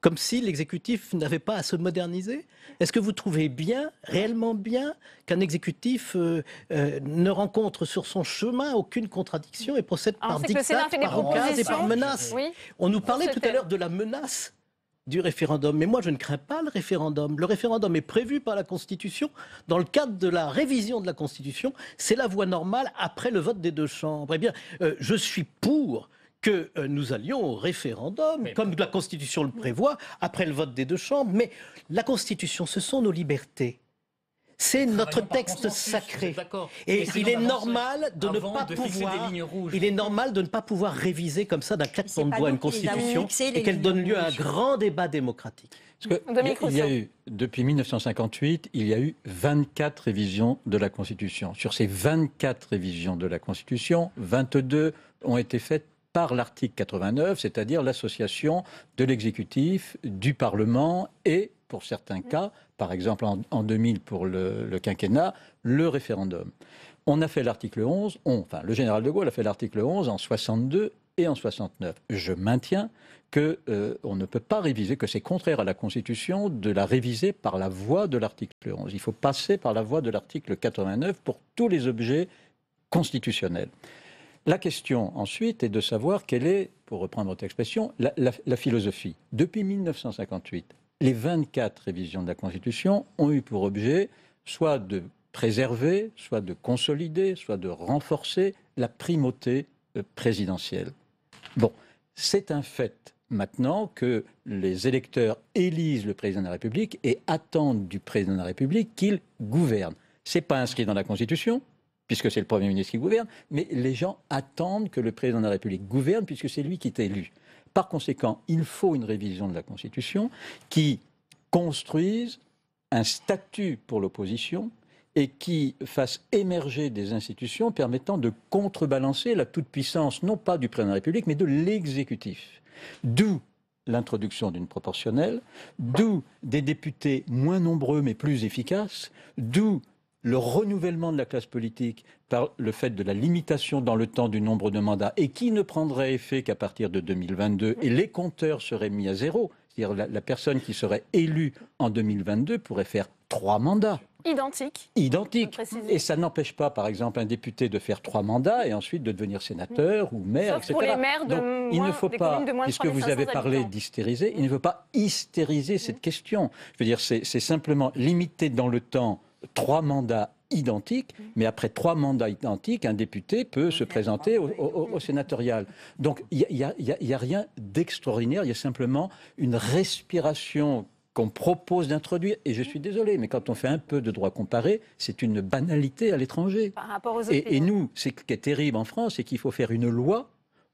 Comme si l'exécutif n'avait pas à se moderniser Est-ce que vous trouvez bien, réellement bien, qu'un exécutif euh, euh, ne rencontre sur son chemin aucune contradiction et procède Alors, par diktat, fait des par occasion et par menace Oui. On nous parlait tout à l'heure de la menace du référendum. Mais moi, je ne crains pas le référendum. Le référendum est prévu par la Constitution. Dans le cadre de la révision de la Constitution, c'est la voie normale après le vote des deux chambres. Eh bien, euh, je suis pour que euh, nous allions au référendum, comme la Constitution le prévoit, après le vote des deux chambres. Mais la Constitution, ce sont nos libertés. C'est notre texte sacré. Et il est normal de ne pas de fixer des pouvoir. lignes rouges. Il est normal de ne pas pouvoir réviser comme ça d'un claquement de doigts une constitution et qu'elle donne lieu à un grand débat démocratique. Parce que Dominique il y a Rousseau. eu, depuis 1958, il y a eu 24 révisions de la Constitution. Sur ces 24 révisions de la Constitution, 22 ont été faites par l'article 89, c'est-à-dire l'association de l'exécutif, du Parlement et, pour certains cas, par exemple en, en 2000 pour le, le quinquennat, le référendum. On a fait l'article 11, on- enfin le général de Gaulle a fait l'article 11 en 62 et en 69. Je maintiens que euh, on ne peut pas réviser, que c'est contraire à la Constitution de la réviser par la voie de l'article 11. Il faut passer par la voie de l'article 89 pour tous les objets constitutionnels. La question ensuite est de savoir quelle est, pour reprendre votre expression, la, philosophie. Depuis 1958, les 24 révisions de la Constitution ont eu pour objet soit de préserver, soit de consolider, soit de renforcer la primauté euh, présidentielle. Bon, c'est un fait maintenant que les électeurs élisent le président de la République et attendent du président de la République qu'il gouverne. C'est pas inscrit dans la Constitution, puisque c'est le Premier ministre qui gouverne, mais les gens attendent que le président de la République gouverne, puisque c'est lui qui est élu. Par conséquent, il faut une révision de la Constitution qui construise un statut pour l'opposition et qui fasse émerger des institutions permettant de contrebalancer la toute-puissance, non pas du président de la République, mais de l'exécutif. D'où l'introduction d'une proportionnelle, d'où des députés moins nombreux mais plus efficaces, d'où le renouvellement de la classe politique par le fait de la limitation dans le temps du nombre de mandats et qui ne prendrait effet qu'à partir de 2022 et les compteurs seraient mis à zéro. C'est-à-dire la, la personne qui serait élue en 2022 pourrait faire trois mandats. Identique. Identique. Et ça n'empêche pas, par exemple, un député de faire trois mandats et ensuite de devenir sénateur ou maire, Sauf etc. pour les maires de Donc, il ne faut pas, puisque vous 3500 avez parlé d'hystériser, il ne faut pas hystériser cette question. Je veux dire, c'est simplement limiter dans le temps trois mandats identiques, mais après trois mandats identiques, un député peut se présenter au, au- au sénatorial. Donc il n'y a, rien d'extraordinaire, il y a simplement une respiration qu'on propose d'introduire. Et je suis désolé, mais quand on fait un peu de droit comparé, c'est une banalité à l'étranger. Et, et nous, ce qui est terrible en France, c'est qu'il faut faire une loi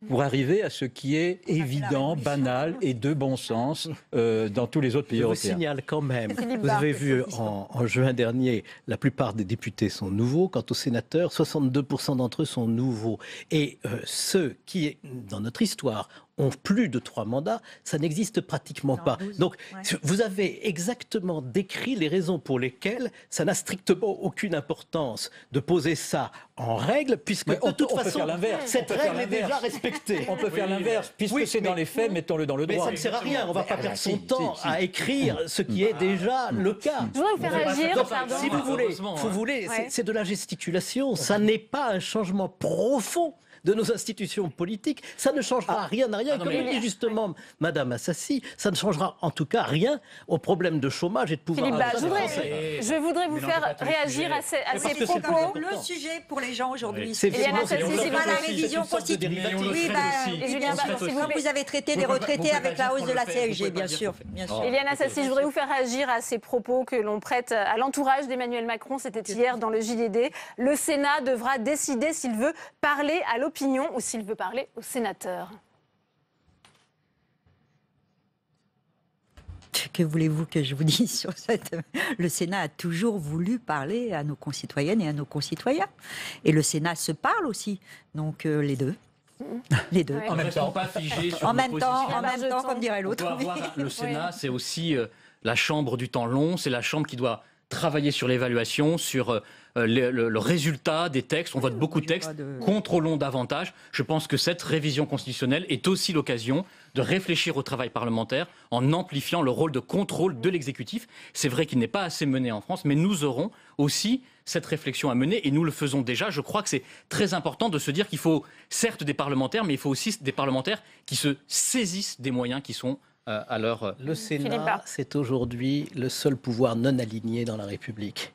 pour arriver à ce qui est évident, banal et de bon sens euh, dans tous les autres pays Je vous européens. signale quand même, vous avez vu en juin dernier, la plupart des députés sont nouveaux. Quant aux sénateurs, 62% d'entre eux sont nouveaux. Et euh, ceux qui, dans notre histoire, ont plus de trois mandats, ça n'existe pratiquement pas. Donc, vous avez exactement décrit les raisons pour lesquelles ça n'a strictement aucune importance de poser ça en règle, puisque Mais de toute on peut façon, faire l'inverse. On cette peut faire règle est l'inverse. déjà respectée. On peut faire l'inverse, puisque Oui, c'est dans les faits, mettons-le dans le mais droit. ça ne sert à rien, on ne va pas Ah, perdre son si, temps si. à écrire ce qui est déjà le cas. Je voudrais vous faire pardon. Si vous voulez, Heureusement, vous voulez c'est de la gesticulation, ça n'est pas un changement profond de nos institutions politiques, ça ne changera rien à rien. Ah non, Comme mais- le dit justement Madame Assassi, ça ne changera en tout cas rien au problème de chômage et de pouvoir Philippe je des voudrais, Français. je voudrais vous faire réagir à ces, à propos. Le sujet pour les gens aujourd'hui, C'est pas la révision constitutionnelle. Oui, Et bah, vous avez traité les retraités avec la hausse de la CSG, bien sûr. Eliane Assassi, je voudrais vous faire réagir à ces propos que l'on prête à l'entourage d'Emmanuel Macron. C'était hier dans le JDD. Le Sénat devra décider s'il veut parler à l'opinion ou s'il veut parler aux sénateurs. Que voulez-vous que je vous dise sur cette... Le Sénat a toujours voulu parler à nos concitoyennes et à nos concitoyens. Et le Sénat se parle aussi. Donc euh, les deux. Les deux. Ouais. En même temps. pas figé sur En même temps, en même temps, comme dirait l'autre. le Sénat, c'est aussi euh, la chambre du temps long, c'est la chambre qui doit travailler sur l'évaluation, sur euh, le, le- le résultat des textes. On vote beaucoup de textes, contrôlons davantage. Je pense que cette révision constitutionnelle est aussi l'occasion de réfléchir au travail parlementaire en amplifiant le rôle de contrôle de l'exécutif. C'est vrai qu'il n'est pas assez mené en France, mais nous aurons aussi cette réflexion à mener et nous le faisons déjà. Je crois que c'est très important de se dire qu'il faut certes des parlementaires, mais il faut aussi des parlementaires qui se saisissent des moyens qui sont euh, leur euh, Le Sénat, c'est aujourd'hui le seul pouvoir non aligné dans la République.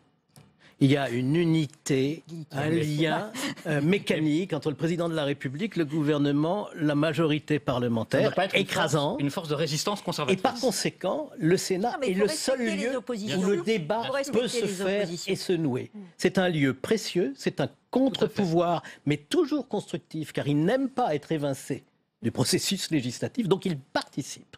Il y a une unité, un lien euh, mécanique entre le président de la République, le gouvernement, la majorité parlementaire, pas être écrasant. une force de résistance Et conservatrice. par conséquent, le Sénat est le seul lieu où le débat peut se faire et se nouer. C'est un lieu précieux, c'est un contre-pouvoir, mais toujours constructif, car il n'aime pas être évincé du processus législatif, donc il participe.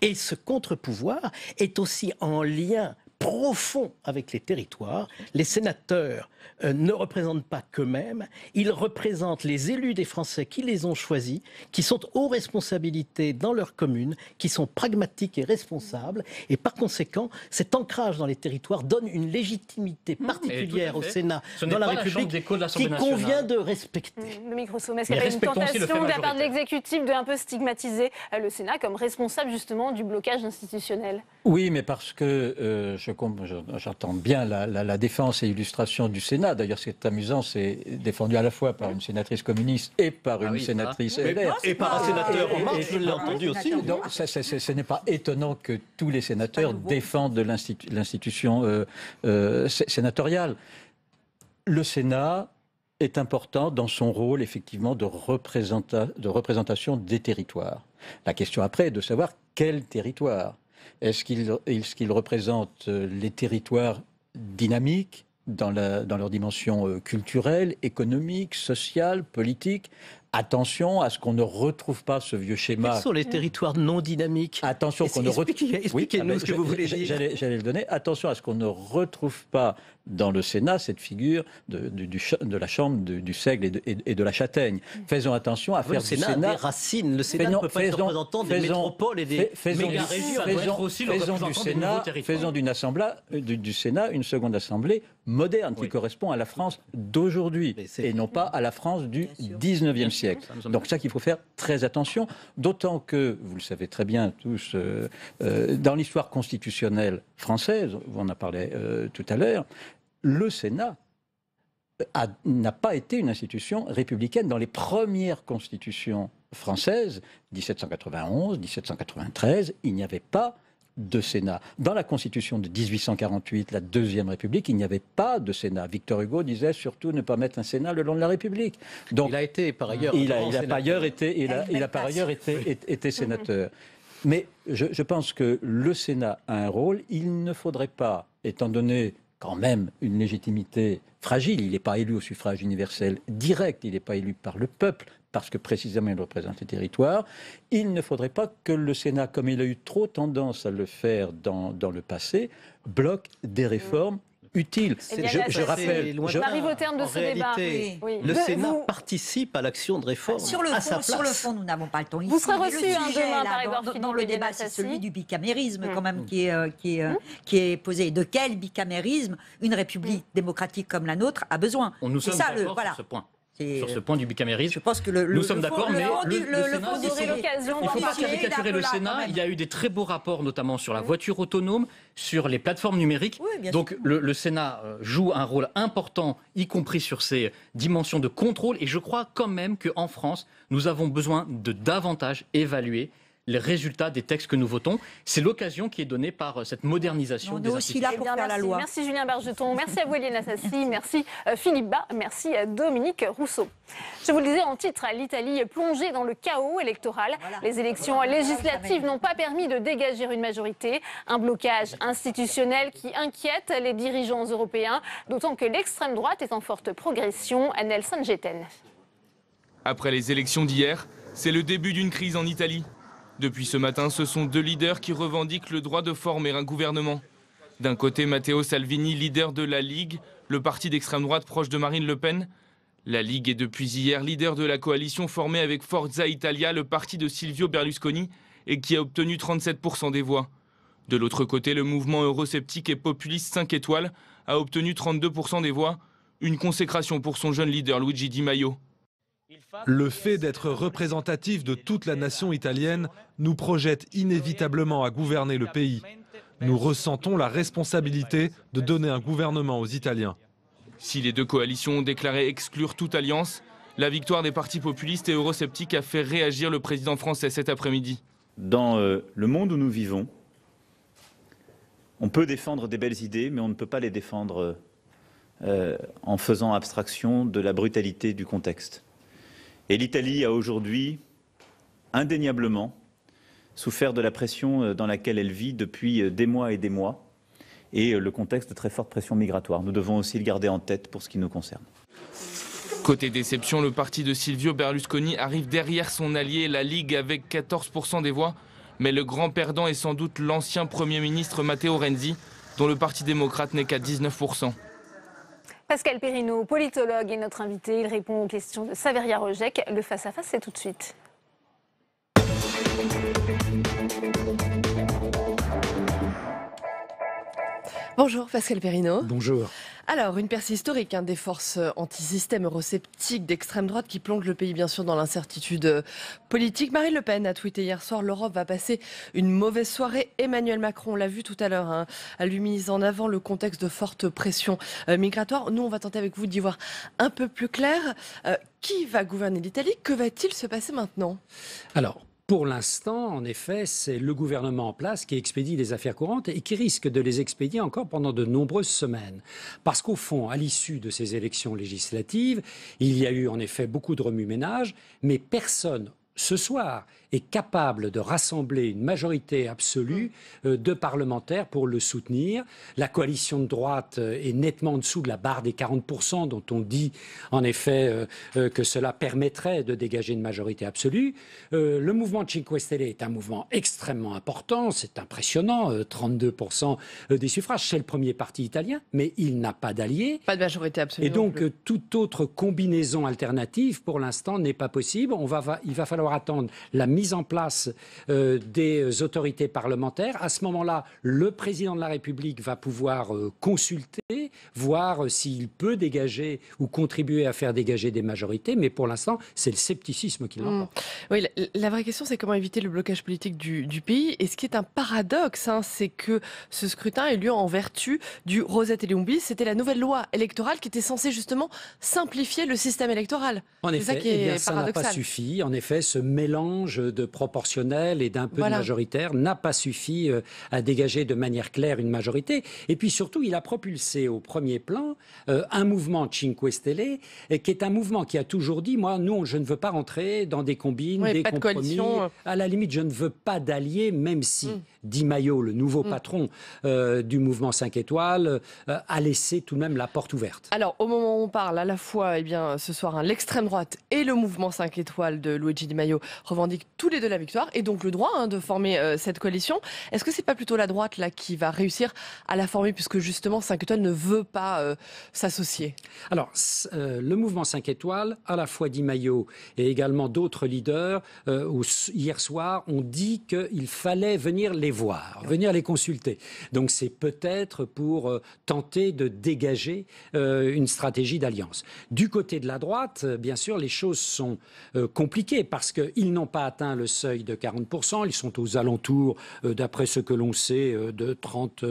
Et ce contre-pouvoir est aussi en lien profond avec les territoires. Les sénateurs euh, ne représentent pas qu'eux-mêmes, ils représentent les élus des Français qui les ont choisis, qui sont aux responsabilités dans leur commune, qui sont pragmatiques et responsables. Et par conséquent, cet ancrage dans les territoires donne une légitimité particulière tout à au. Sénat, Ce dans la la République, de qui convient de respecter. Le micro sommet, est-ce qu'il y a une tentation de la part de l'exécutif de un peu stigmatiser euh, le Sénat comme responsable justement du blocage institutionnel Oui, mais parce que euh, je- j'entends bien la, la- la défense et illustration du Sénat. D'ailleurs, ce qui est amusant, c'est défendu à la fois par une sénatrice communiste et par Ah une oui, sénatrice Mais- LR. et par un sénateur en marche, je l'ai entendu aussi. Donc, ça, ça, ça, ce n'est pas étonnant que tous les sénateurs défendent de l'institu- l'institution euh, euh, sé- sénatoriale. Le Sénat est important dans son rôle, effectivement, de, représenta- de représentation des territoires. La question après est de savoir quel territoire. Est-ce qu'il est qu'il représente euh, les territoires dynamiques dans leur dimension euh, culturelle, économique, sociale, politique? Attention à ce qu'on ne retrouve pas ce vieux schéma. Quels sont les territoires non dynamiques Attention qu'on ne retrouve. Expliquez- expliquez-nous ce que vous voulez dire. J'allais le donner. Attention à ce qu'on ne retrouve pas dans le Sénat cette figure de, du- de la chambre du, du seigle et de, et- de la châtaigne. Faisons attention à Le faire du Sénat des racines. Le Sénat ne Faisons- peut pas être faisons- représentant des faisons- métropoles et des méga-régions. Être faisons- aussi le du représentant des Sénat, faisons d'une assemblée, du, du Sénat une seconde assemblée moderne qui correspond à la France d'aujourd'hui et non pas à la France du 19e siècle. Siècle. Donc ça qu'il faut faire très attention, d'autant que, vous le savez très bien tous, euh, euh, dans l'histoire constitutionnelle française, on en a parlé euh, tout à l'heure, le Sénat n'a pas été une institution républicaine dans les premières constitutions françaises, 1791, 1793, il n'y avait pas de Sénat. Dans la Constitution de 1848, la Deuxième République, il n'y avait pas de Sénat. Victor Hugo disait surtout ne pas mettre un Sénat le long de la République. Donc, il a été par ailleurs. Il a, il a par ailleurs été, il a, il a par ailleurs été, été sénateur. Mais je, je pense que le Sénat a un rôle. Il ne faudrait pas, étant donné quand même une légitimité fragile. Il n'est pas élu au suffrage universel direct, il n'est pas élu par le peuple, parce que précisément il représente les territoires. Il ne faudrait pas que le Sénat, comme il a eu trop tendance à le faire dans, dans le passé, bloque des réformes utile. Eh je, là, je rappelle. On je- arrive au terme de En ce débat. Oui. le Vous- Sénat vous- participe à l'action de réforme Sur le, à sa fond, sur le place. fond, nous n'avons pas le temps. Vous ici. serez Mais reçu, le hein, sujet, demain, là, par dans, dans Philippe le débat, c'est celui du bicamérisme, quand même, qui est, euh, qui, est, euh, qui est posé. De quel bicamérisme une république démocratique comme la nôtre a besoin? On nous C'est sommes ça, le, d'accord voilà. sur ce point. Sur ce point du bicamérisme. Je pense que le, Nous sommes le d'accord, mais le, le- Sénat, Il ne faut pas caricaturer le Sénat. Il y a eu des très beaux rapports, notamment sur la voiture autonome, sur les plateformes numériques. Oui, Donc le, le Sénat euh, joue un rôle important, y compris sur ces dimensions de contrôle. Et je crois quand même qu'en France, nous avons besoin de davantage évaluer les résultats des textes que nous votons. C'est l'occasion qui est donnée par euh, cette modernisation On est des aussi institutions. là pour Eh faire la merci. loi. Merci Julien Bargeton, merci à vous Eliane Sassi, merci euh, Philippe Bas, merci à Dominique Rousseau. Je vous le disais en titre, l'Italie est plongée dans le chaos électoral. Les élections législatives n'ont pas permis de dégager une majorité. Un blocage institutionnel qui inquiète les dirigeants européens, d'autant que l'extrême droite est en forte progression. Nelson Jetten. Après les élections d'hier, c'est le début d'une crise en Italie. Depuis ce matin, ce sont deux leaders qui revendiquent le droit de former un gouvernement. D'un côté, Matteo Salvini, leader de la Ligue, le parti d'extrême droite proche de Marine Le Pen. La Ligue est depuis hier leader de la coalition formée avec Forza Italia, le parti de Silvio Berlusconi, et qui a obtenu 37% des voix. De l'autre côté, le mouvement eurosceptique et populiste 5 étoiles a obtenu 32% des voix, une consécration pour son jeune leader Luigi Di Maio. Le fait d'être représentatif de toute la nation italienne nous projette inévitablement à gouverner le pays. Nous ressentons la responsabilité de donner un gouvernement aux Italiens. Si les deux coalitions ont déclaré exclure toute alliance, la victoire des partis populistes et eurosceptiques a fait réagir le président français cet après-midi. Dans euh, le monde où nous vivons, on peut défendre des belles idées, mais on ne peut pas les défendre euh, en faisant abstraction de la brutalité du contexte. Et l'Italie a aujourd'hui indéniablement souffert de la pression euh, dans laquelle elle vit depuis euh, des mois et des mois, et euh, le contexte de très forte pression migratoire. Nous devons aussi le garder en tête pour ce qui nous concerne. Côté déception, le parti de Silvio Berlusconi arrive derrière son allié, la Ligue, avec 14% des voix. Mais le grand perdant est sans doute l'ancien Premier ministre Matteo Renzi, dont le Parti démocrate n'est qu'à 19%. Pascal Perrineau, politologue, est notre invité. Il répond aux questions de Saveria Rojek. Le face-à-face, c'est tout de suite. Bonjour Pascal Perrineau. Bonjour. Alors, une percée historique hein, des forces euh, anti-système eurosceptiques d'extrême droite qui plongent le pays bien sûr dans l'incertitude euh, politique. Marine Le Pen a tweeté hier soir l'Europe va passer une mauvaise soirée. Emmanuel Macron, on l'a vu tout à l'heure, hein, a lui mis en avant le contexte de forte pression euh, migratoire. Nous, on va tenter avec vous d'y voir un peu plus clair. Qui va gouverner l'Italie? Que va-t-il se passer maintenant? Pour l'instant, en effet, c'est le gouvernement en place qui expédie les affaires courantes et qui risque de les expédier encore pendant de nombreuses semaines. Parce qu'au fond, à l'issue de ces élections législatives, il y a eu en effet beaucoup de remue-ménage, mais personne ce soir est capable de rassembler une majorité absolue euh, de parlementaires pour le soutenir. La coalition de droite euh, est nettement en dessous de la barre des 40%, dont on dit en effet euh, que cela permettrait de dégager une majorité absolue. Le mouvement Cinque Stelle est un mouvement extrêmement important, c'est impressionnant, euh, 32% des suffrages. C'est le premier parti italien, mais il n'a pas d'alliés. Pas de majorité absolue. Et donc, toute autre combinaison alternative, pour l'instant, n'est pas possible. On va, va- il va falloir attendre la mise mise en place euh, des autorités parlementaires. À ce moment-là, le président de la République va pouvoir euh, consulter, voir s'il peut dégager ou contribuer à faire dégager des majorités. Mais pour l'instant, c'est le scepticisme qui l'emporte. Mmh. Oui, la, la, vraie question, c'est comment éviter le blocage politique du, du pays. Et ce qui est un paradoxe, hein, c'est que ce scrutin ait lieu en vertu du Rosette et C'était la nouvelle loi électorale qui était censée justement simplifier le système électoral. En effet, ça qui eh n'a pas suffi. En effet, ce mélange de proportionnel et d'un peu de majoritaire n'a pas suffi euh, à dégager de manière claire une majorité. Et puis surtout, il a propulsé au premier plan euh, un mouvement Cinque Stelle, euh, qui est un mouvement qui a toujours dit, moi, nous, je ne veux pas rentrer dans des combines, des compromis. à la limite, je ne veux pas d'alliés, même si mm. Di Maio, le nouveau mm. patron du mouvement 5 étoiles, a laissé tout de même la porte ouverte. Alors, au moment où on parle, à la fois, eh bien, ce soir, hein, l'extrême droite et le mouvement 5 étoiles de Luigi Di Maio revendiquent tous les deux la victoire et donc le droit hein, de former euh, cette coalition. Est-ce que c'est pas plutôt la droite là qui va réussir à la former puisque justement 5 étoiles ne veut pas euh, s'associer? Alors, euh, le mouvement 5 étoiles, à la fois Di Maio et également d'autres leaders, hier soir, ont dit qu'il fallait venir les voir, venir les consulter. Donc c'est peut-être pour tenter de dégager une stratégie d'alliance. Du côté de la droite, bien sûr, les choses sont compliquées parce qu'ils n'ont pas atteint le seuil de 40%. Ils sont aux alentours, euh, d'après ce que l'on sait, euh, de 30,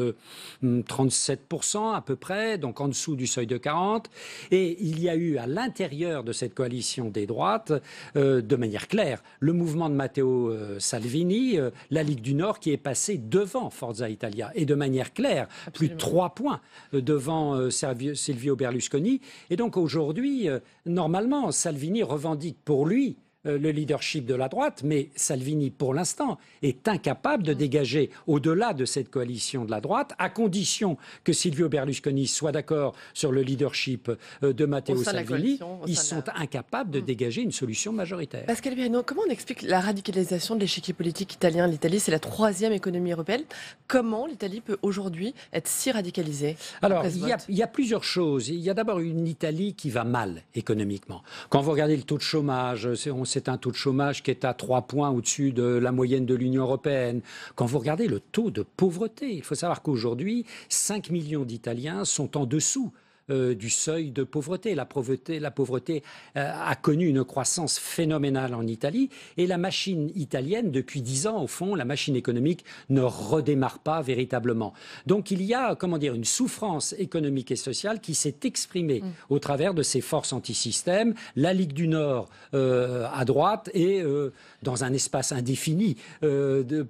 37% hum, à peu près, donc en dessous du seuil de 40. Et il y a eu à l'intérieur de cette coalition des droites, euh, de manière claire, le mouvement de Matteo Salvini, la Ligue du Nord, qui est passé devant Forza Italia, et de manière claire, plus de trois points devant Silvio Berlusconi. Et donc aujourd'hui, normalement, Salvini revendique pour lui euh, le leadership de la droite, mais Salvini, pour l'instant, est incapable de dégager au-delà de cette coalition de la droite, à condition que Silvio Berlusconi soit d'accord sur le leadership euh, de Matteo Salvini. Ils sont incapables de hmm. dégager une solution majoritaire. Pascal Birino, comment on explique la radicalisation de l'échiquier politique italien L'Italie, c'est la troisième économie européenne. Comment l'Italie peut aujourd'hui être si radicalisée Alors, il y, a, il y, a, plusieurs choses. Il y a d'abord une Italie qui va mal économiquement. Quand vous regardez le taux de chômage, on c'est un taux de chômage qui est à 3 points au-dessus de la moyenne de l'Union européenne. Quand vous regardez le taux de pauvreté, il faut savoir qu'aujourd'hui, 5 millions d'Italiens sont en dessous euh, du seuil de pauvreté. La pauvreté, la pauvreté euh, a connu une croissance phénoménale en Italie et la machine italienne, depuis dix ans, au fond, la machine économique ne redémarre pas véritablement. Donc il y a, comment dire, une souffrance économique et sociale qui s'est exprimée mm. au travers de ces forces antisystèmes, la Ligue du Nord euh, à droite et dans un espace indéfini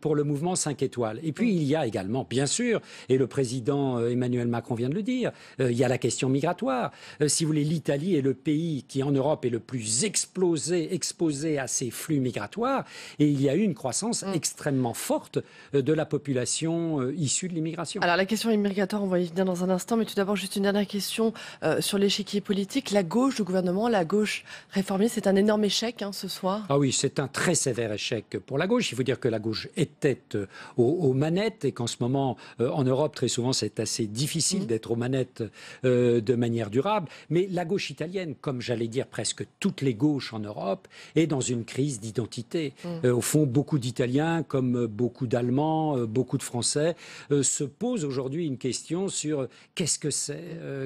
pour le mouvement 5 étoiles. Et puis il y a également, bien sûr, et le président Emmanuel Macron vient de le dire, il y a la question migratoire. Euh, si vous voulez, l'Italie est le pays qui en Europe est le plus explosé, exposé à ces flux migratoires, et il y a eu une croissance mm. extrêmement forte euh, de la population euh, issue de l'immigration. Alors la question immigratoire, on va y venir dans un instant, mais tout d'abord juste une dernière question sur l'échiquier politique. La gauche du gouvernement, la gauche réformée, c'est un énorme échec hein, ce soir. Ah oui, c'est un très sévère échec pour la gauche. Il faut dire que la gauche était aux, aux manettes et qu'en ce moment, en Europe, très souvent, c'est assez difficile mm. d'être aux manettes de manière durable. Mais la gauche italienne, comme j'allais dire presque toutes les gauches en Europe, est dans une crise d'identité. Mm. Euh, au fond, beaucoup d'Italiens, comme beaucoup d'Allemands, euh, beaucoup de Français, euh, se posent aujourd'hui une question sur qu'est-ce que c'est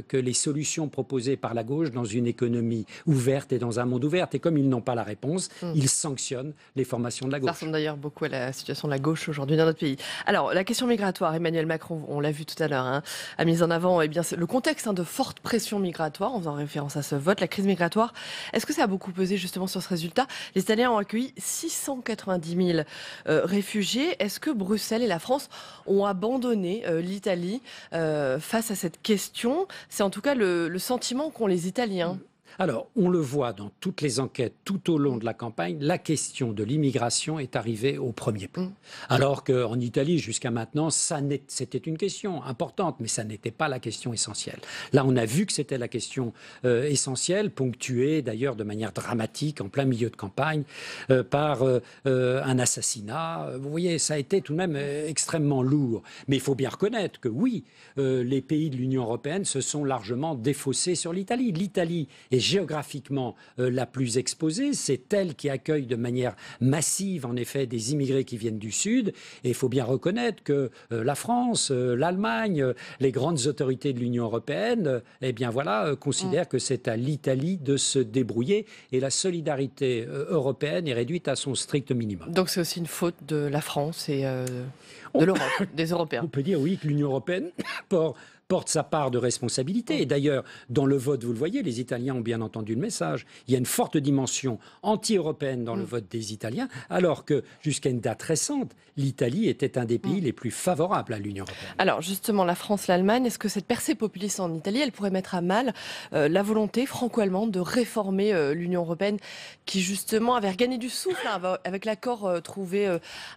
que les solutions proposées par la gauche dans une économie ouverte et dans un monde ouvert. Et comme ils n'ont pas la réponse, mm. ils sanctionnent les formations de la gauche. Ça ressemble d'ailleurs beaucoup à la situation de la gauche aujourd'hui dans notre pays. Alors, la question migratoire, Emmanuel Macron, on l'a vu tout à l'heure, hein, a mis en avant eh bien, le contexte hein, de forte pression migratoire, en faisant référence à ce vote, la crise migratoire. Est-ce que ça a beaucoup pesé justement sur ce résultat? Les Italiens ont accueilli 690 000 euh, réfugiés. Est-ce que Bruxelles et la France ont abandonné euh, l'Italie euh, face à cette question? C'est en tout cas le, le sentiment qu'ont les Italiens. Alors, on le voit dans toutes les enquêtes tout au long de la campagne, la question de l'immigration est arrivée au premier plan. Mm. Alors qu'en Italie, jusqu'à maintenant, c'était une question importante, mais ça n'était pas la question essentielle. Là, on a vu que c'était la question euh, essentielle, ponctuée d'ailleurs de manière dramatique en plein milieu de campagne euh, par euh, un assassinat. Vous voyez, ça a été tout de même extrêmement lourd. Mais il faut bien reconnaître que oui, les pays de l'Union européenne se sont largement défaussés sur l'Italie. L'Italie est géographiquement euh, la plus exposée. C'est elle qui accueille de manière massive, en effet, des immigrés qui viennent du Sud. Et il faut bien reconnaître que euh, la France, euh, l'Allemagne, les grandes autorités de l'Union européenne, eh bien voilà, considèrent que c'est à l'Italie de se débrouiller. Et la solidarité européenne est réduite à son strict minimum. Donc c'est aussi une faute de la France et de l'Europe, des Européens. On peut dire oui que l'Union européenne porte porte sa part de responsabilité. Et d'ailleurs, dans le vote, vous le voyez, les Italiens ont bien entendu le message. Il y a une forte dimension anti-européenne dans le mm. vote des Italiens, alors que jusqu'à une date récente, l'Italie était un des pays mm. les plus favorables à l'Union européenne. Alors justement, la France, l'Allemagne, est-ce que cette percée populiste en Italie, elle pourrait mettre à mal euh, la volonté franco-allemande de réformer euh, l'Union européenne, qui justement avait regagné du souffle hein, avec l'accord euh, trouvé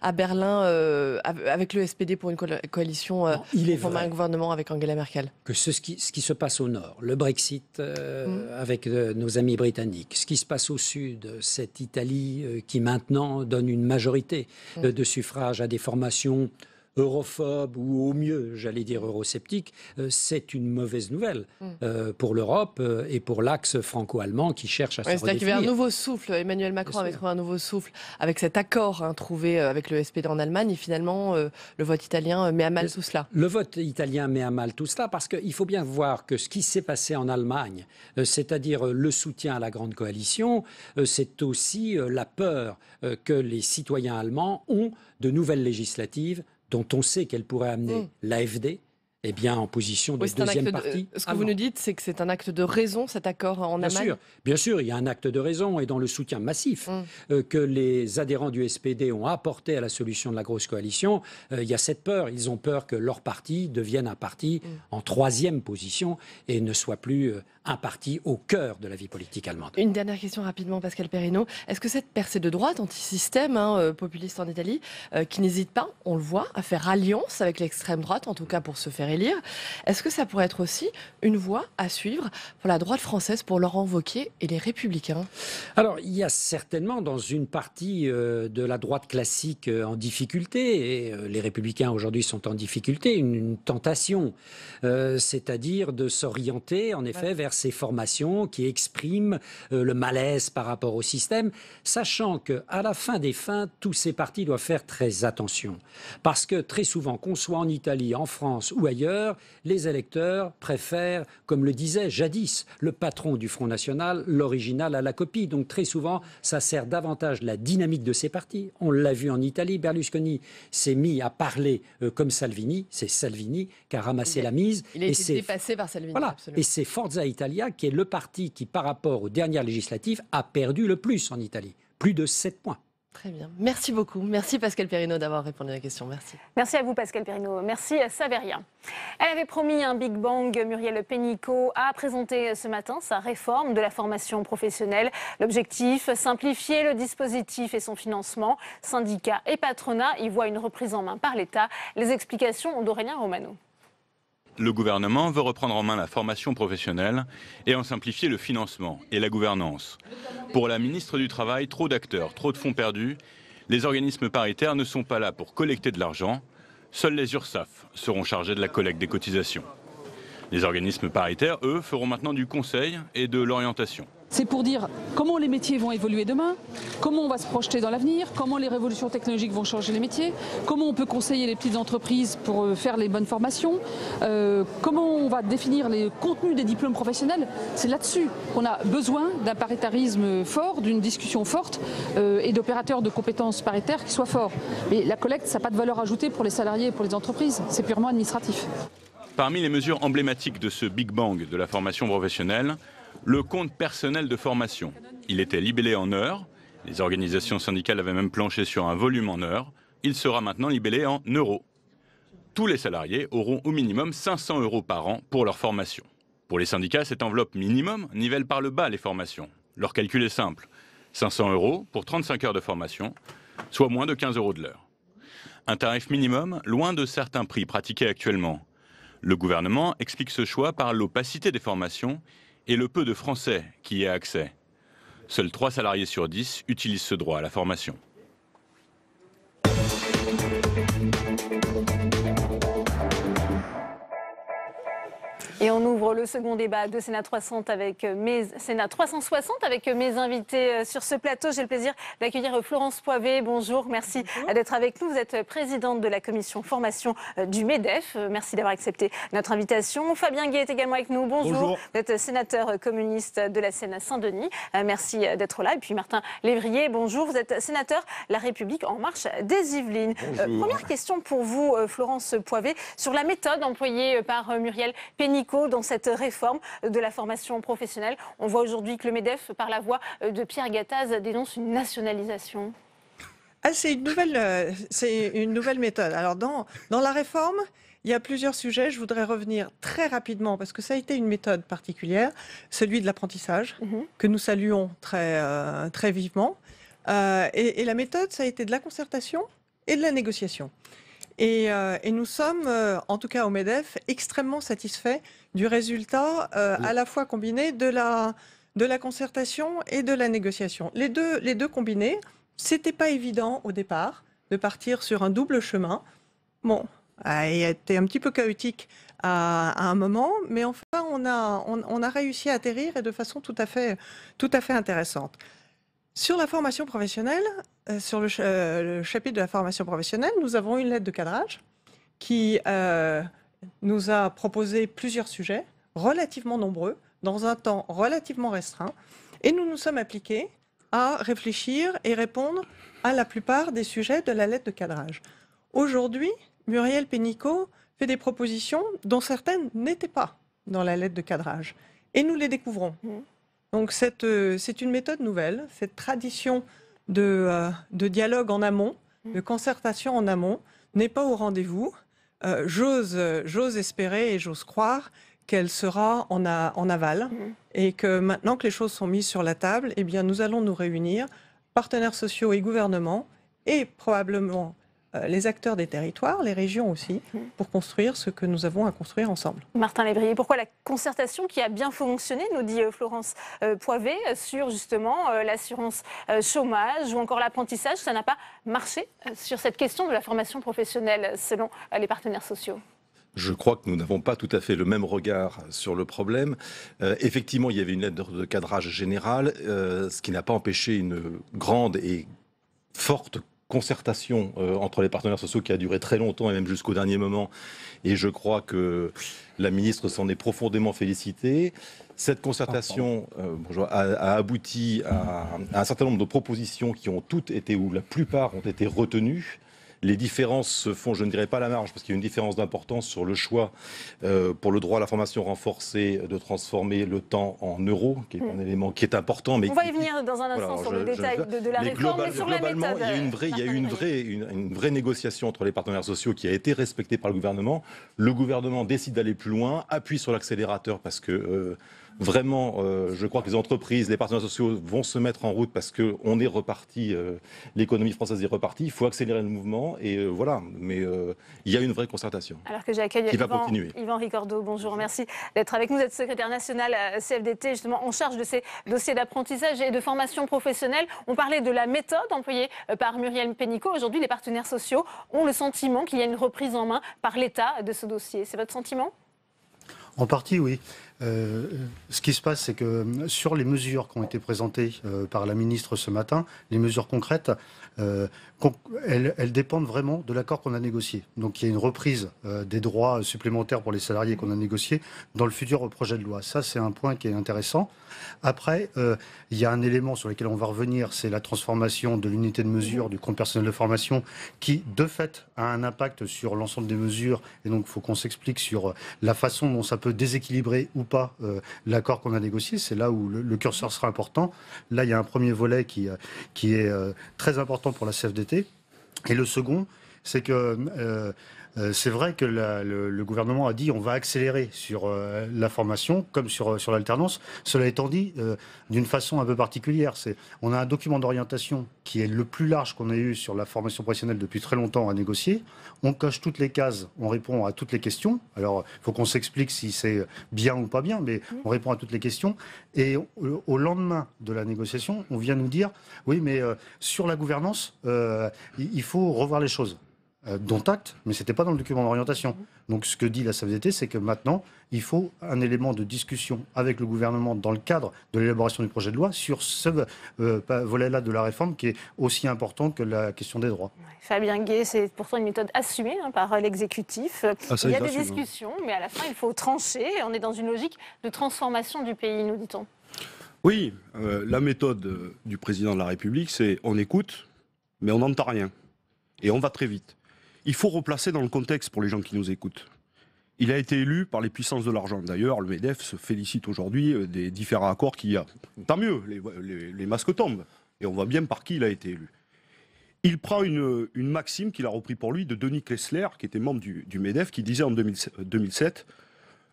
à Berlin avec le SPD pour une coalition, il est former un gouvernement avec Angela Merkel Que ce, ce, qui, ce qui se passe au nord, le Brexit mm. avec nos amis britanniques, ce qui se passe au sud, cette Italie qui maintenant donne une majorité mm. de suffrages à des formations europhobe ou au mieux, j'allais dire eurosceptique, euh, c'est une mauvaise nouvelle mm. euh, pour l'Europe euh, et pour l'axe franco-allemand qui cherche à se redéfinir. C'est-à-dire qu'il y avait un nouveau souffle. Emmanuel Macron avait trouvé un nouveau souffle avec cet accord hein, trouvé avec le SPD en Allemagne et finalement le vote italien met à mal tout cela. Le vote italien met à mal tout cela parce qu'il faut bien voir que ce qui s'est passé en Allemagne, c'est-à-dire le soutien à la grande coalition, c'est aussi la peur que les citoyens allemands ont de nouvelles législatives dont on sait qu'elle pourrait amener mm. l'AFD, eh bien, en position de deuxième partie. ce que vous nous dites, c'est que c'est un acte de raison, cet accord en bien sûr, Bien sûr, il y a un acte de raison et dans le soutien massif mm. euh, que les adhérents du SPD ont apporté à la solution de la grosse coalition, euh, il y a cette peur. Ils ont peur que leur parti devienne un parti mm. en troisième position et ne soit plus euh, un parti au cœur de la vie politique allemande. Une dernière question rapidement, Pascal Perrino. Est-ce que cette percée de droite anti-système hein, euh, populiste en Italie, euh, qui n'hésite pas, on le voit, à faire alliance avec l'extrême droite, en tout cas pour se faire élire, est-ce que ça pourrait être aussi une voie à suivre pour la droite française, pour Laurent Wauquiez et les Républicains? Alors, il y a certainement dans une partie euh, de la droite classique en difficulté, et les Républicains aujourd'hui sont en difficulté, une, une tentation, c'est-à-dire de s'orienter en effet vers ces formations qui expriment euh, le malaise par rapport au système, sachant que à la fin des fins, tous ces partis doivent faire très attention, parce que très souvent, qu'on soit en Italie, en France ou ailleurs, les électeurs préfèrent, comme le disait jadis le patron du Front National, l'original à la copie. Donc très souvent, ça sert davantage la dynamique de ces partis. On l'a vu en Italie, Berlusconi s'est mis à parler euh, comme Salvini. C'est Salvini qui a ramassé la mise. Il a été dépassé par Salvini. Voilà. Et c'est Forza Italia qui est le parti qui, par rapport aux dernières législatives, a perdu le plus en Italie. Plus de 7 points. Très bien. Merci beaucoup. Merci Pascal Perrino d'avoir répondu à la question. Merci. Merci à vous Pascal Perrino. Merci à Saveria. Elle avait promis un Big Bang. Muriel Pénicaud a présenté ce matin sa réforme de la formation professionnelle. L'objectif, simplifier le dispositif et son financement. Syndicats et patronat y voient une reprise en main par l'État. Les explications d'Aurélien Romano le gouvernement veut reprendre en main la formation professionnelle et en simplifier le financement et la gouvernance. Pour la ministre du Travail, trop d'acteurs, trop de fonds perdus. Les organismes paritaires ne sont pas là pour collecter de l'argent. Seuls les URSAF seront chargés de la collecte des cotisations. Les organismes paritaires, eux, feront maintenant du conseil et de l'orientation. C'est pour dire comment les métiers vont évoluer demain, comment on va se projeter dans l'avenir, comment les révolutions technologiques vont changer les métiers, comment on peut conseiller les petites entreprises pour euh, faire les bonnes formations, euh, comment on va définir les contenus des diplômes professionnels. C'est là-dessus qu'on a besoin d'un paritarisme fort, d'une discussion forte euh, et d'opérateurs de compétences paritaires qui soient forts. Mais la collecte, ça n'a pas de valeur ajoutée pour les salariés et pour les entreprises, c'est purement administratif. Parmi les mesures emblématiques de ce Big Bang de la formation professionnelle, le compte personnel de formation. Il était libellé en heures. Les organisations syndicales avaient même planché sur un volume en heures. Il sera maintenant libellé en euros. Tous les salariés auront au minimum 500 euros par an pour leur formation. Pour les syndicats, cette enveloppe minimum nivelle par le bas les formations. Leur calcul est simple. 500 euros pour 35 heures de formation, soit moins de 15 euros de l'heure. Un tarif minimum loin de certains prix pratiqués actuellement. Le gouvernement explique ce choix par l'opacité des formations et le peu de Français qui y a accès. Seuls 3 salariés sur 10 utilisent ce droit à la formation. Et on ouvre le second débat de Sénat 300 avec mes Sénat 360 avec mes invités sur ce plateau. J'ai le plaisir d'accueillir Florence Poivet. Bonjour, merci d'être avec nous. Vous êtes présidente de la commission formation du MEDEF. Merci d'avoir accepté notre invitation. Fabien Gué est également avec nous. Bonjour. Bonjour. Vous êtes sénateur communiste de la Seine Saint-Denis. Merci d'être là. Et puis Martin Lévrier, bonjour. Vous êtes sénateur La République en marche des Yvelines. Bonjour. première question pour vous, Florence Poivet, sur la méthode employée par Muriel Pénicaud dans cette réforme de la formation professionnelle. On voit aujourd'hui que le MEDEF, par la voix de Pierre Gattaz, dénonce une nationalisation. Ah, c'est une nouvelle, euh, c'est une nouvelle méthode. Alors dans, dans la réforme, il y a plusieurs sujets. Je voudrais revenir très rapidement parce que ça a été une méthode particulière, celui de l'apprentissage que nous saluons très euh, très vivement. Euh, et, et la méthode, ça a été de la concertation et de la négociation. Et, euh, et nous sommes, euh, en tout cas au MEDEF, extrêmement satisfaits du résultat euh, à la fois combiné de la, de la concertation et de la négociation. Les deux, les deux combinés, c'était pas évident au départ de partir sur un double chemin. Bon, euh, il a été un petit peu chaotique à, un moment, mais enfin, on a, on, a réussi à atterrir et de façon tout à fait, tout à fait intéressante. Sur la formation professionnelle, sur le, ch- euh, le chapitre de la formation professionnelle, nous avons une lettre de cadrage qui euh, nous a proposé plusieurs sujets relativement nombreux, dans un temps relativement restreint, et nous nous sommes appliqués à réfléchir et répondre à la plupart des sujets de la lettre de cadrage. Aujourd'hui, Muriel Pénicaud fait des propositions dont certaines n'étaient pas dans la lettre de cadrage, et nous les découvrons. Donc cette, euh, c'est une méthode nouvelle, cette tradition de, euh, de dialogue en amont, de concertation en amont, n'est pas au rendez-vous. Euh, j'ose, j'ose espérer et j'ose croire qu'elle sera en, a- en aval. Et que maintenant que les choses sont mises sur la table, eh bien, nous allons nous réunir, partenaires sociaux et gouvernements, et probablement les acteurs des territoires, les régions aussi, pour construire ce que nous avons à construire ensemble. Martin Lévrier, pourquoi la concertation qui a bien fonctionné, nous dit euh, Florence euh, Poivet, euh, sur justement euh, l'assurance euh, chômage ou encore l'apprentissage, ça n'a pas marché euh, sur cette question de la formation professionnelle euh, selon euh, les partenaires sociaux? Je crois que nous n'avons pas tout à fait le même regard sur le problème. Euh, effectivement, il y avait une lettre de cadrage général, euh, ce qui n'a pas empêché une grande et forte concertation euh, entre les partenaires sociaux qui a duré très longtemps et même jusqu'au dernier moment. Et je crois que la ministre s'en est profondément félicitée. Cette concertation euh, bonjour, a, a abouti à, à un certain nombre de propositions qui ont toutes été, ou la plupart ont été retenues. Les différences se font, je ne dirais pas à la marge, parce qu'il y a une différence d'importance sur le choix euh, pour le droit à la formation renforcée de transformer le temps en euros, qui est un élément qui est important. Mais On va y venir dans un instant voilà, sur je- le je- détail de, de la mais réforme, global- mais sur la globalement, méthode. il y a eu une vraie, il y a eu une vraie, une, une vraie négociation entre les partenaires sociaux qui a été respectée par le gouvernement. Le gouvernement décide d'aller plus loin, appuie sur l'accélérateur parce que euh, vraiment, euh, je crois que les entreprises, les partenaires sociaux vont se mettre en route parce que on est reparti, euh, l'économie française est repartie. Il faut accélérer le mouvement et euh, voilà. Mais euh, il y a une vraie concertation. Alors que j'accueille Qui va Yvan, continuer. Yvan Ricordo, bonjour, merci d'être avec nous. Vous êtes secrétaire national à CFDT, justement en charge de ces dossiers d'apprentissage et de formation professionnelle. On parlait de la méthode employée par Muriel Pénicaud. Aujourd'hui, les partenaires sociaux ont le sentiment qu'il y a une reprise en main par l'État de ce dossier. C'est votre sentiment? En partie, oui. Euh, ce qui se passe, c'est que sur les mesures qui ont été présentées euh, par la ministre ce matin, les mesures concrètes, euh, elles, dépendent vraiment de l'accord qu'on a négocié. Donc il y a une reprise euh, des droits supplémentaires pour les salariés qu'on a négociés dans le futur projet de loi. Ça, c'est un point qui est intéressant. Après, euh, il y a un élément sur lequel on va revenir, c'est la transformation de l'unité de mesure du compte personnel de formation qui, de fait, a un impact sur l'ensemble des mesures. Et donc, il faut qu'on s'explique sur la façon dont ça peut déséquilibrer ou pas euh, l'accord qu'on a négocié. C'est là où le, curseur sera important. Là, il y a un premier volet qui, euh, est euh, très important pour la CFDT. Et le second, c'est que euh, c'est vrai que la- le, le gouvernement a dit on va accélérer sur euh, la formation comme sur, euh, sur l'alternance. Cela étant dit, euh, d'une façon un peu particulière, c'est on a un document d'orientation qui est le plus large qu'on ait eu sur la formation professionnelle depuis très longtemps à négocier. On coche toutes les cases, on répond à toutes les questions. Alors, il faut qu'on s'explique si c'est bien ou pas bien, mais on répond à toutes les questions. Et au, lendemain de la négociation, on vient nous dire oui, mais euh, sur la gouvernance, euh, il faut revoir les choses. Euh, dont acte, mais c'était pas dans le document d'orientation. Donc ce que dit la CFDT, c'est que maintenant, il faut un élément de discussion avec le gouvernement dans le cadre de l'élaboration du projet de loi sur ce euh, volet-là de la réforme qui est aussi important que la question des droits. Fabien Gay, c'est pourtant une méthode assumée hein, par l'exécutif. Ah, il y a des discussions, mais à la fin, il faut trancher. On est dans une logique de transformation du pays, nous dit-on. Oui, euh, la méthode euh, du président de la République, c'est on écoute, mais on n'entend rien. Et on va très vite. Il faut replacer dans le contexte pour les gens qui nous écoutent. Il a été élu par les puissances de l'argent. D'ailleurs, le MEDEF se félicite aujourd'hui euh, des différents accords qu'il y a. Tant mieux, les, masques tombent. Et on voit bien par qui il a été élu. Il prend une, maxime qu'il a repris pour lui de Denis Kessler, qui était membre du, MEDEF, qui disait en 2007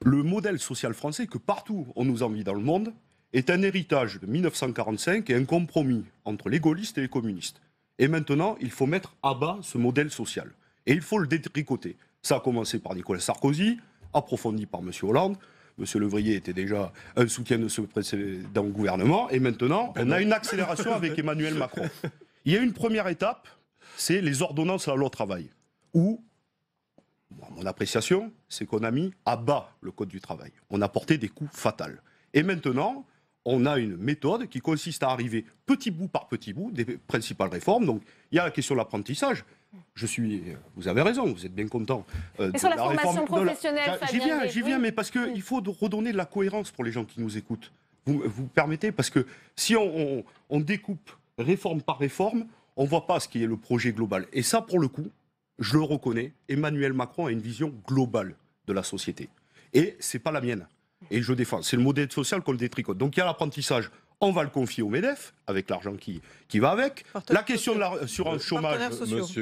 Le modèle social français que partout on nous envie dans le monde est un héritage de 1945 et un compromis entre les gaullistes et les communistes. Et maintenant, il faut mettre à bas ce modèle social. Et il faut le détricoter. Ça a commencé par Nicolas Sarkozy, approfondi par M. Hollande. M. Levrier était déjà un soutien de ce précédent gouvernement. Et maintenant, on a une accélération avec Emmanuel Macron. Il y a une première étape, c'est les ordonnances à la loi travail. Où, mon appréciation, c'est qu'on a mis à bas le Code du travail. On a porté des coups fatals. Et maintenant, on a une méthode qui consiste à arriver petit bout par petit bout des principales réformes. Donc, il y a la question de l'apprentissage. Je suis, vous avez raison, vous êtes bien content. Euh, sur la, formation professionnelle, J'y viens, j'y viens, mais parce qu'il faut redonner de la cohérence pour les gens qui nous écoutent. Vous, vous permettez Parce que si on, on, découpe réforme par réforme, on ne voit pas ce qui est le projet global. Et ça, pour le coup, je le reconnais, Emmanuel Macron a une vision globale de la société. Et ce n'est pas la mienne et je défends. C'est le modèle social qu'on le détricote. Donc il y a l'apprentissage. On va le confier au MEDEF, avec l'argent qui, qui va avec. la question de l'assurance chômage,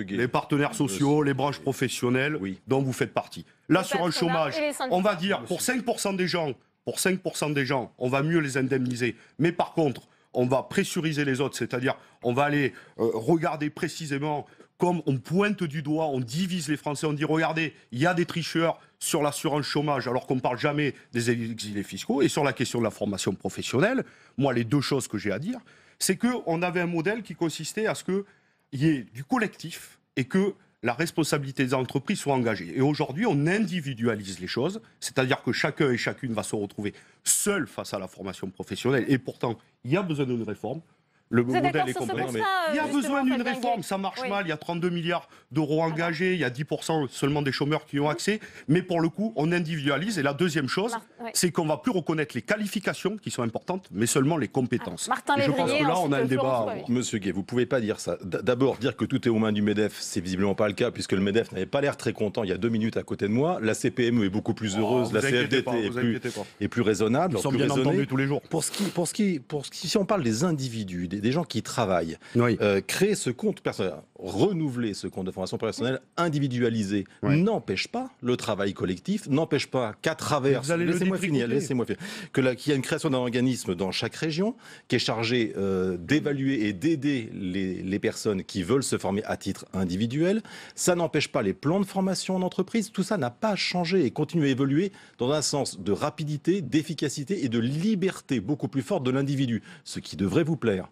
les partenaires sociaux, les branches professionnelles, dont vous faites partie. L'assurance chômage, on va dire, pour 5% des gens, pour 5% des gens, on va mieux les indemniser. Mais par contre, on va pressuriser les autres, c'est-à-dire on va aller euh, regarder précisément on pointe du doigt, on divise les Français, on dit regardez, il y a des tricheurs sur l'assurance chômage alors qu'on ne parle jamais des exilés fiscaux et sur la question de la formation professionnelle, moi les deux choses que j'ai à dire, c'est qu'on avait un modèle qui consistait à ce qu'il y ait du collectif et que la responsabilité des entreprises soit engagée. Et aujourd'hui, on individualise les choses, c'est-à-dire que chacun et chacune va se retrouver seul face à la formation professionnelle. Et pourtant, il y a besoin d'une réforme. Le modèle est complexe. il y a besoin d'une réforme, ça marche mal. Il y a 32 milliards d'euros engagés, il y a 10% seulement des chômeurs qui ont accès. Mais pour le coup, on individualise. Et la deuxième chose, c'est qu'on va plus reconnaître les qualifications qui sont importantes, mais seulement les compétences. Martin je pense que là, on a un débat. Monsieur Gay, vous pouvez pas dire ça. D'abord, dire que tout est aux mains du MEDEF, c'est visiblement pas le cas, puisque le MEDEF n'avait pas l'air très content il y a deux minutes à côté de moi. La CPME est beaucoup plus heureuse, la CFDT est, plus, est, plus, raisonnable. Ils sont bien entendus tous les jours. Pour ce qui, pour ce qui, pour ce qui, si on parle des individus, des, gens qui travaillent, euh, créer ce compte personnel, renouveler ce compte de formation personnelle individualisé n'empêche pas le travail collectif, n'empêche pas qu'à travers, laissez-moi finir, laissez-moi finir, que qu'il y a une création d'un organisme dans chaque région qui est chargé euh, d'évaluer et d'aider les, les, personnes qui veulent se former à titre individuel. Ça n'empêche pas les plans de formation en entreprise. Tout ça n'a pas changé et continue à évoluer dans un sens de rapidité, d'efficacité et de liberté beaucoup plus forte de l'individu, ce qui devrait vous plaire.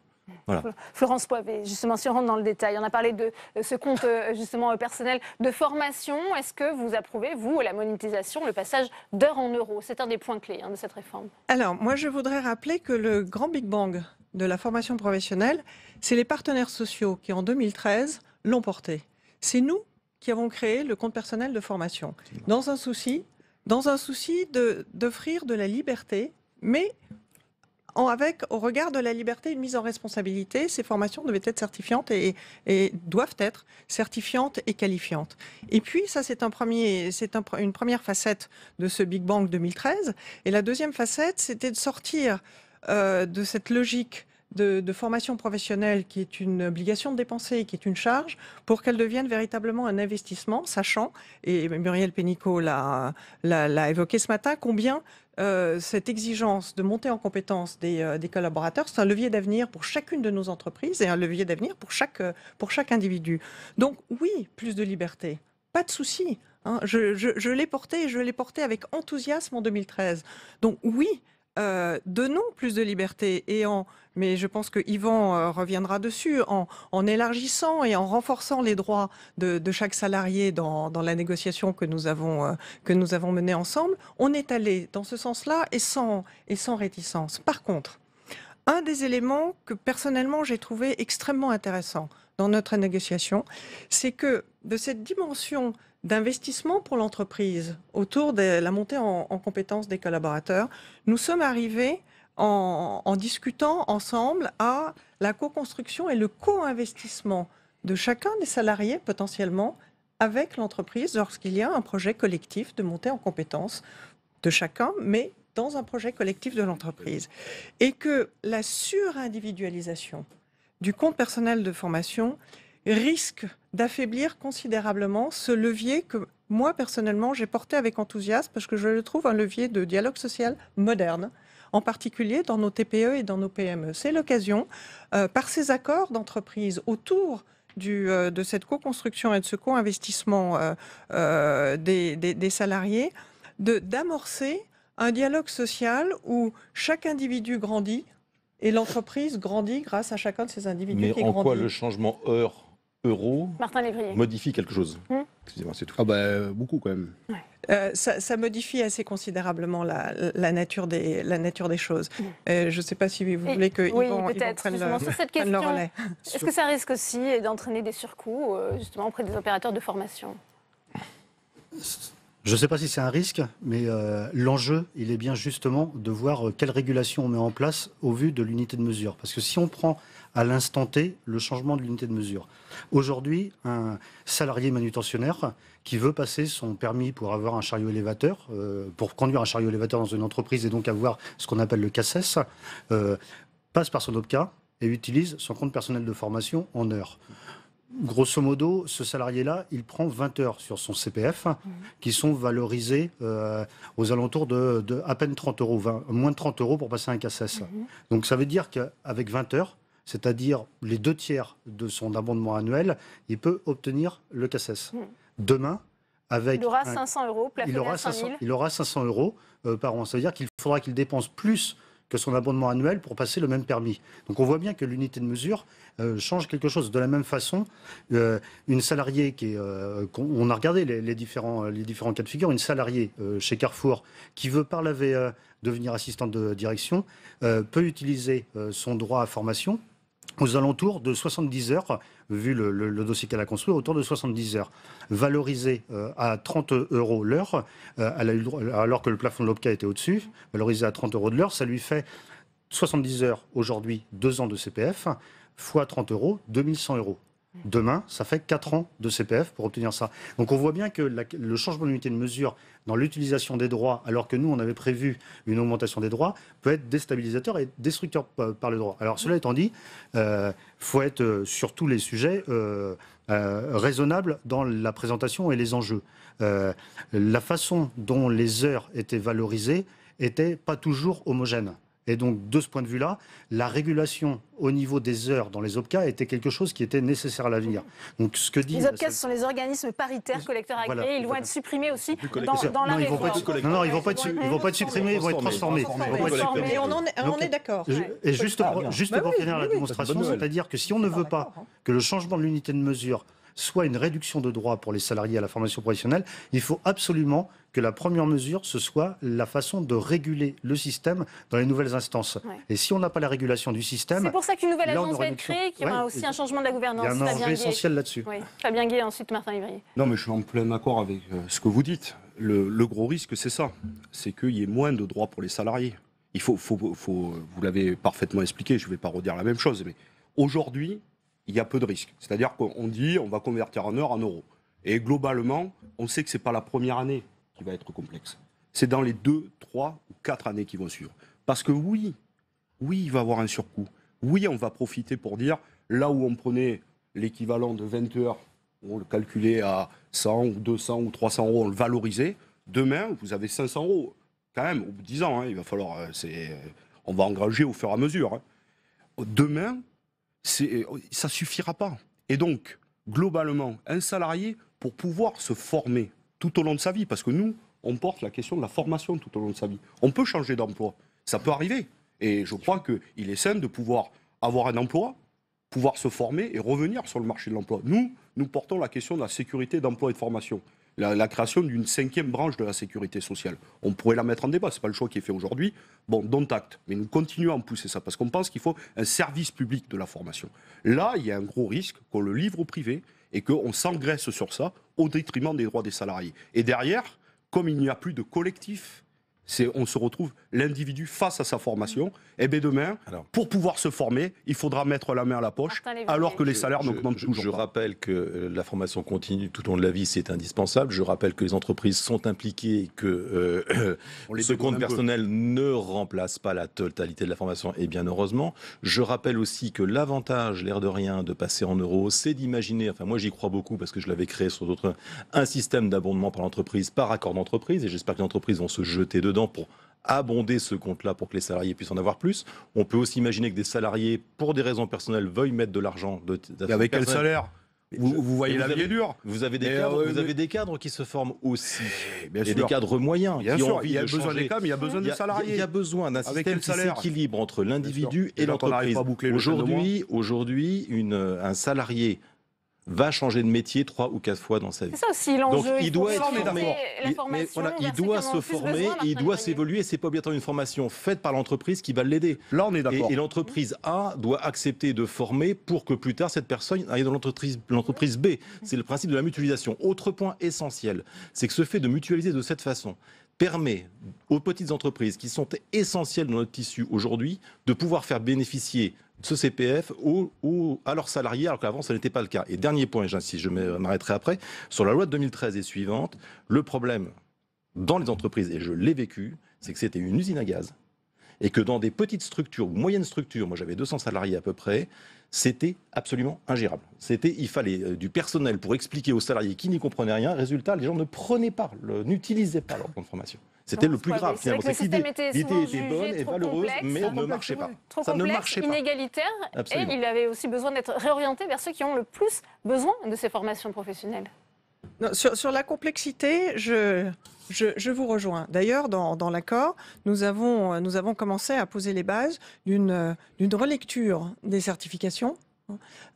Florence Poivet, justement, si on rentre dans le détail, on a parlé de euh, ce compte euh, justement euh, personnel de formation. Est-ce que vous approuvez, vous, la monétisation, le passage d'heures en euros? C'est un des points clés hein, de cette réforme. Alors, moi, je voudrais rappeler que le grand Big Bang de la formation professionnelle, c'est les partenaires sociaux qui, en 2013, l'ont porté. C'est nous qui avons créé le compte personnel de formation, dans un souci, dans un souci d'offrir de la liberté, mais avec, au regard de la liberté, une mise en responsabilité. Ces formations devaient être certifiantes et, doivent être certifiantes et qualifiantes. Et puis, ça, c'est une première facette de ce Big Bang 2013. Et la deuxième facette, c'était de sortir euh, de cette logique de, formation professionnelle qui est une obligation de dépenser, qui est une charge, pour qu'elle devienne véritablement un investissement, sachant, et Muriel Pénicaud l'a évoqué ce matin, combien euh, cette exigence de monter en compétence euh, des, collaborateurs, c'est un levier d'avenir pour chacune de nos entreprises et un levier d'avenir pour chaque, euh, pour chaque individu. Donc oui, plus de liberté, pas de souci. Hein. Je, je l'ai porté et je l'ai porté avec enthousiasme en 2013. Donc oui, euh, donnons plus de liberté mais je pense que Yvan euh, reviendra dessus, en, en, élargissant et en renforçant les droits de, chaque salarié dans, la négociation que nous avons euh, que nous avons menée ensemble, on est allé dans ce sens-là et sans et sans réticence. Par contre, un des éléments que personnellement j'ai trouvé extrêmement intéressant dans notre négociation, c'est que de cette dimension d'investissement pour l'entreprise autour de la montée en, en compétences des collaborateurs, nous sommes arrivés en, discutant ensemble à la co-construction et le co-investissement de chacun des salariés potentiellement avec l'entreprise lorsqu'il y a un projet collectif de montée en compétences de chacun, mais dans un projet collectif de l'entreprise. Et que la surindividualisation du compte personnel de formation risque d'affaiblir considérablement ce levier que moi, personnellement, j'ai porté avec enthousiasme parce que je le trouve un levier de dialogue social moderne, en particulier dans nos TPE et dans nos PME. C'est l'occasion, euh, par ces accords d'entreprise autour du, euh, de cette co-construction et de ce co-investissement euh, des, des, des, salariés, d'amorcer un dialogue social où chaque individu grandit et l'entreprise grandit grâce à chacun de ces individus Mais qui en grandit. quoi le changement heure euro Martin Lévrier. modifie quelque chose Hum. Excusez-moi, c'est tout. Ah bah, beaucoup quand même. Euh, ça, ça, modifie assez considérablement la, la, nature, des, la nature des choses. Euh, je ne sais pas si vous voulez que oui, Yvan, peut-être prenne justement le, sur cette prenne le question. relais. Est-ce que ça risque aussi d'entraîner des surcoûts euh, justement auprès des opérateurs de formation? Je ne sais pas si c'est un risque, mais euh, l'enjeu, il est bien justement de voir euh, quelle régulation on met en place au vu de l'unité de mesure. Parce que si on prend à l'instant T le changement de l'unité de mesure, aujourd'hui, un salarié manutentionnaire qui veut passer son permis pour avoir un chariot élévateur, euh, pour conduire un chariot élévateur dans une entreprise et donc avoir ce qu'on appelle le CACES, euh, passe par son OPCA et utilise son compte personnel de formation en heures. Grosso modo, ce salarié-là, il prend 20 heures sur son CPF, mmh. qui sont valorisées euh, aux alentours de, de, à peine 30 euros, 20, moins de 30 euros pour passer un CACES. Mmh. Donc ça veut dire qu'avec 20 heures, c'est-à-dire les deux tiers de son abondement annuel, il peut obtenir le CACES. Mmh. Demain, avec il aura 500 euros, il aura 500, il aura 500 euros euh, par an. Ça veut dire qu'il faudra qu'il dépense plus que son abonnement annuel pour passer le même permis. Donc on voit bien que l'unité de mesure euh, change quelque chose. De la même façon, euh, une salariée qui est, euh, on a regardé les, les, différents, les différents cas de figure, une salariée chez Carrefour qui veut par la VE devenir assistante de direction peut utiliser son droit à formation aux alentours de 70 heures, vu le, dossier qu'elle a construit, autour de 70 heures, valorisé euh, à 30 euros l'heure, euh, alors que le plafond de l'OPCA était au-dessus, valorisé à 30 euros de l'heure, ça lui fait 70 heures aujourd'hui, 2 ans de CPF, fois 30 euros, 2100 euros. Demain, ça fait 4 ans de CPF pour obtenir ça. Donc on voit bien que le changement d'unité de mesure dans l'utilisation des droits, alors que nous, on avait prévu une augmentation des droits, peut être déstabilisateur et destructeur par le droit. Alors cela étant dit, il euh, faut être euh, sur tous les sujets euh, raisonnable dans la présentation et les enjeux. Euh, la façon dont les heures étaient valorisées était pas toujours homogène. Et donc, de ce point de vue-là, la régulation au niveau des heures dans les OPCA était quelque chose qui était nécessaire à l'avenir. Donc, ce que dit les OPCA, ce sont les organismes paritaires collecteurs agréés. Voilà, ils vont être supprimés aussi dans, dans non, la ils vont réforme. Pas être, non, non, ils vont pas être, ils vont pas être supprimés, ils vont être transformés. Et on, en est, on est d'accord. Et juste pour, juste pour finir la démonstration, c'est-à-dire que si on ne veut pas que le changement de l'unité de mesure soit une réduction de droits pour les salariés à la formation professionnelle, il faut absolument que la première mesure, ce soit la façon de réguler le système dans les nouvelles instances. Ouais. Et si on n'a pas la régulation du système... C'est pour ça qu'une nouvelle agence va être créée, qu'il y aura ouais, aussi un changement de la gouvernance. Il y a un enjeu essentiel là-dessus. Oui. Fabien Gay, ensuite Martin Ivrier. Non, mais je suis en plein accord avec euh, ce que vous dites. Le, le gros risque, c'est ça. C'est qu'il y ait moins de droits pour les salariés. Il faut, faut, faut vous l'avez parfaitement expliqué, je ne vais pas redire la même chose, mais aujourd'hui, il y a peu de risques. C'est-à-dire qu'on dit on va convertir en heure en euros. Et globalement, on sait que ce n'est pas la première année qui va être complexe. C'est dans les deux, trois ou quatre années qui vont suivre. Parce que oui, oui, il va y avoir un surcoût. Oui, on va profiter pour dire, là où on prenait l'équivalent de 20 heures, on le calculait à 100 ou 200 ou 300 euros, on le valorisait. Demain, vous avez 500 euros. Quand même, au bout de 10 ans, hein, il va falloir... C'est, on va engranger au fur et à mesure. Hein. Demain, ça suffira pas. Et donc, globalement, un salarié, pour pouvoir se former tout au long de sa vie, parce que nous, on porte la question de la formation tout au long de sa vie. On peut changer d'emploi. Ça peut arriver. Et je crois qu'il est sain de pouvoir avoir un emploi, pouvoir se former et revenir sur le marché de l'emploi. Nous, nous portons la question de la sécurité d'emploi et de formation. La, création d'une cinquième branche de la sécurité sociale. On pourrait la mettre en débat, ce n'est pas le choix qui est fait aujourd'hui. Bon, dont acte. Mais nous continuons à pousser ça, parce qu'on pense qu'il faut un service public de la formation. Là, il y a un gros risque qu'on le livre au privé et qu'on s'engraisse sur ça au détriment des droits des salariés. Et derrière, comme il n'y a plus de collectif, c'est on se retrouve l'individu face à sa formation. Et bien demain, pour pouvoir se former, il faudra mettre la main à la poche, alors que les salaires n'augmentent Je, toujours je pas. rappelle que euh, la formation continue tout au long de la vie, c'est indispensable. Je rappelle que les entreprises sont impliquées, que euh, les ce compte peu. personnel ne remplace pas la totalité de la formation, et bien heureusement. Je rappelle aussi que l'avantage, l'air de rien, de passer en euros, c'est d'imaginer, enfin moi j'y crois beaucoup parce que je l'avais créé sur d'autres, un système d'abondement par l'entreprise, par accord d'entreprise, et j'espère que les entreprises vont se jeter dedans pour abonder ce compte-là pour que les salariés puissent en avoir plus. On peut aussi imaginer que des salariés, pour des raisons personnelles, veuillent mettre de l'argent. De, avec quel salaire? Vous, vous voyez la vie dure. Vous avez des, Mais, cadres, euh, vous mais- avez des cadres qui se forment aussi. bien et sûr. des cadres moyens Bien qui sûr, ont envie il y a de besoin changer. des cadres, mais il y a besoin de Il y a- salariés. Il y a besoin d'un système qui s'équilibre entre l'individu Et l'entreprise. Aujourd'hui, aujourd'hui, un salarié va changer de métier trois ou quatre fois dans sa vie. C'est ça aussi l'enjeu. Donc il doit être formé. Il- mais voilà, doit se former besoin, il doit s'évoluer. C'est pas obligatoirement une formation faite par l'entreprise qui va l'aider. Là, on est d'accord. Et, et l'entreprise A doit accepter de former pour que plus tard cette personne aille dans l'entreprise l'entreprise B. C'est le principe de la mutualisation. Autre point essentiel, c'est que ce fait de mutualiser de cette façon permet aux petites entreprises qui sont essentielles dans notre tissu aujourd'hui de pouvoir faire bénéficier ce CPF aux- à leurs salariés, alors qu'avant, ce n'était pas le cas. Et dernier point, j'insiste, je m'arrêterai après, sur la loi de 2013 et suivante, le problème dans les entreprises, et je l'ai vécu, c'est que c'était une usine à gaz, et que dans des petites structures ou moyennes structures, moi j'avais 200 salariés à peu près, c'était absolument ingérable. Il fallait euh, du personnel pour expliquer aux salariés qui n'y comprenaient rien. Résultat, les gens ne prenaient pas, n'utilisaient pas leur plan de formation. C'était le plus grave. C'est que l'idée- système était était bonne jugé et valeureuse, complexe. mais ne marchait pas. Trop Ça ne marchait pas. inégalitaire, Absolument. et il avait aussi besoin d'être réorienté vers ceux qui ont le plus besoin de ces formations professionnelles. Non, sur, sur la complexité, je, je, je vous rejoins. D'ailleurs, dans, dans l'accord, nous avons, nous avons commencé à poser les bases d'une relecture des certifications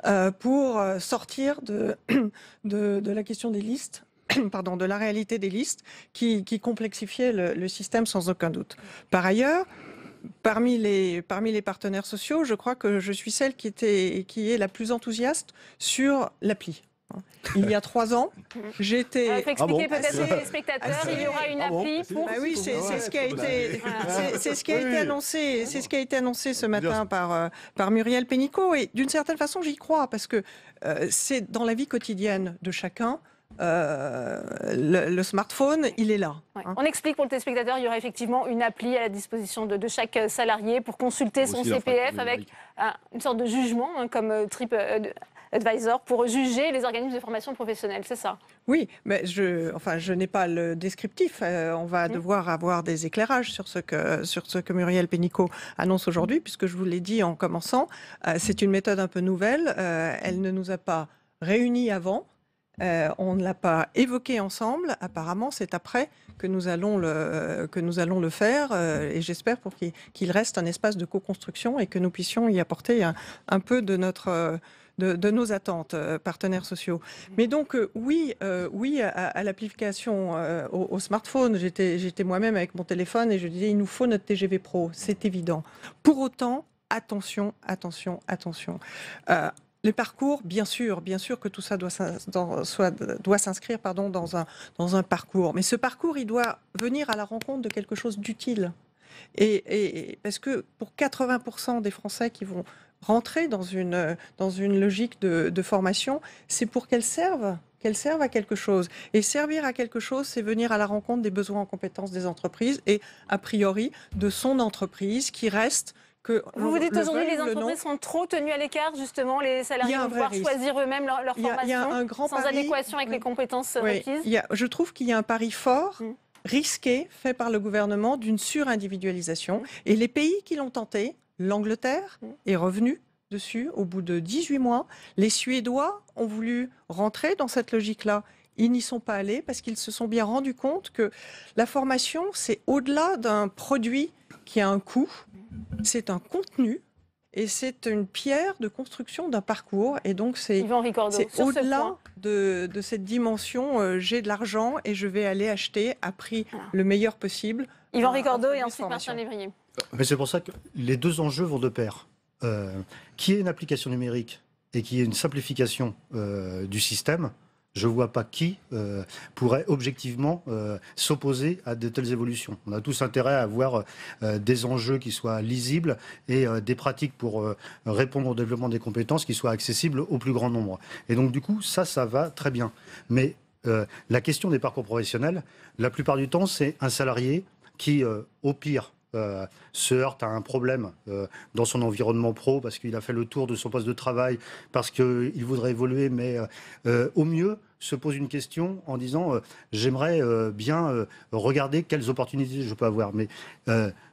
euh, pour sortir de, de, de la question des listes. Pardon, de la réalité des listes qui, qui complexifiait le, le système sans aucun doute. Par ailleurs, parmi les, parmi les partenaires sociaux, je crois que je suis celle qui, était, qui est la plus enthousiaste sur l'appli. Il y a trois ans, j'étais. Il faut expliquer peut-être aux téléspectateurs, il y aura une appli pour... Bah oui, c'est ce qui a été, Voilà. c'est- c'est ce qui a été Oui. annoncé, c'est ce qui a été annoncé ce matin par euh, par Muriel Pénicaud et d'une certaine façon j'y crois parce que euh, c'est dans la vie quotidienne de chacun. Euh, le, le smartphone, il est là. Ouais. hein. On explique pour le téléspectateur, il y aura effectivement une appli à la disposition de, de chaque euh, salarié pour consulter son Aussi CPF avec un- une sorte de jugement, hein, comme euh, Trip Advisor, pour juger les organismes de formation professionnelle, c'est ça? Oui, mais je, enfin, je n'ai pas le descriptif. Euh, on va devoir avoir des éclairages sur ce que, sur ce que Muriel Pénicaud annonce aujourd'hui, puisque je vous l'ai dit en commençant, euh, c'est une méthode un peu nouvelle. Euh, elle ne nous a pas réunis avant. Euh, on ne l'a pas évoqué ensemble. Apparemment, c'est après que nous allons le, que nous allons le faire. euh, et j'espère pour qu'il reste un espace de co-construction et que nous puissions y apporter un, peu de notre. euh, de, nos attentes, partenaires sociaux. Mais donc, oui, oui à, l'application au, au smartphone. J'étais j'étais moi-même avec mon téléphone et je disais, il nous faut notre TGV Pro, c'est évident. Pour autant, attention, attention, attention. Les parcours, bien sûr, bien sûr que tout ça doit s'inscrire dans, un, parcours. Mais ce parcours, il doit venir à la rencontre de quelque chose d'utile. Et, parce que pour 80% des Français qui vont rentrer dans une, logique de, de formation, c'est pour qu'elles servent qu'elles servent à quelque chose. Et servir à quelque chose, c'est venir à la rencontre des besoins en compétences des entreprises et, a priori, de son entreprise qui reste que... Vous vous dites aujourd'hui les le entreprises sont trop tenues à l'écart, justement, les salariés vont pouvoir risque. choisir eux-mêmes leur, leur Il y a- formation il y a un grand sans pari. adéquation avec les compétences Oui, requises. il y a- je trouve qu'il y a un pari fort, Mm. risqué, fait par le gouvernement d'une surindividualisation. Et les pays qui l'ont tenté, l'Angleterre Mm. est revenue dessus au bout de 18 mois. Les Suédois ont voulu rentrer dans cette logique-là. Ils n'y sont pas allés parce qu'ils se sont bien rendus compte que la formation, c'est au-delà d'un produit qui a un coût, c'est un contenu et c'est une pierre de construction d'un parcours. Et donc, c'est ce au-delà de, de cette dimension euh, j'ai de l'argent et je vais aller acheter à prix le meilleur possible. Yvan Ricordo et ensuite. Martin Lévrier. Mais c'est pour ça que les deux enjeux vont de pair. Euh, qui est une application numérique et qui est une simplification euh, du système, je ne vois pas qui euh, pourrait objectivement euh, s'opposer à de telles évolutions. On a tous intérêt à avoir euh, des enjeux qui soient lisibles et des pratiques pour répondre au développement des compétences qui soient accessibles au plus grand nombre. Et donc du coup, ça, ça va très bien. Mais la question des parcours professionnels, la plupart du temps, c'est un salarié qui, au pire, se heurte à un problème dans son environnement pro parce qu'il a fait le tour de son poste de travail, parce qu'il voudrait évoluer, mais au mieux se pose une question en disant euh, j'aimerais euh, bien euh, regarder quelles opportunités je peux avoir. Mais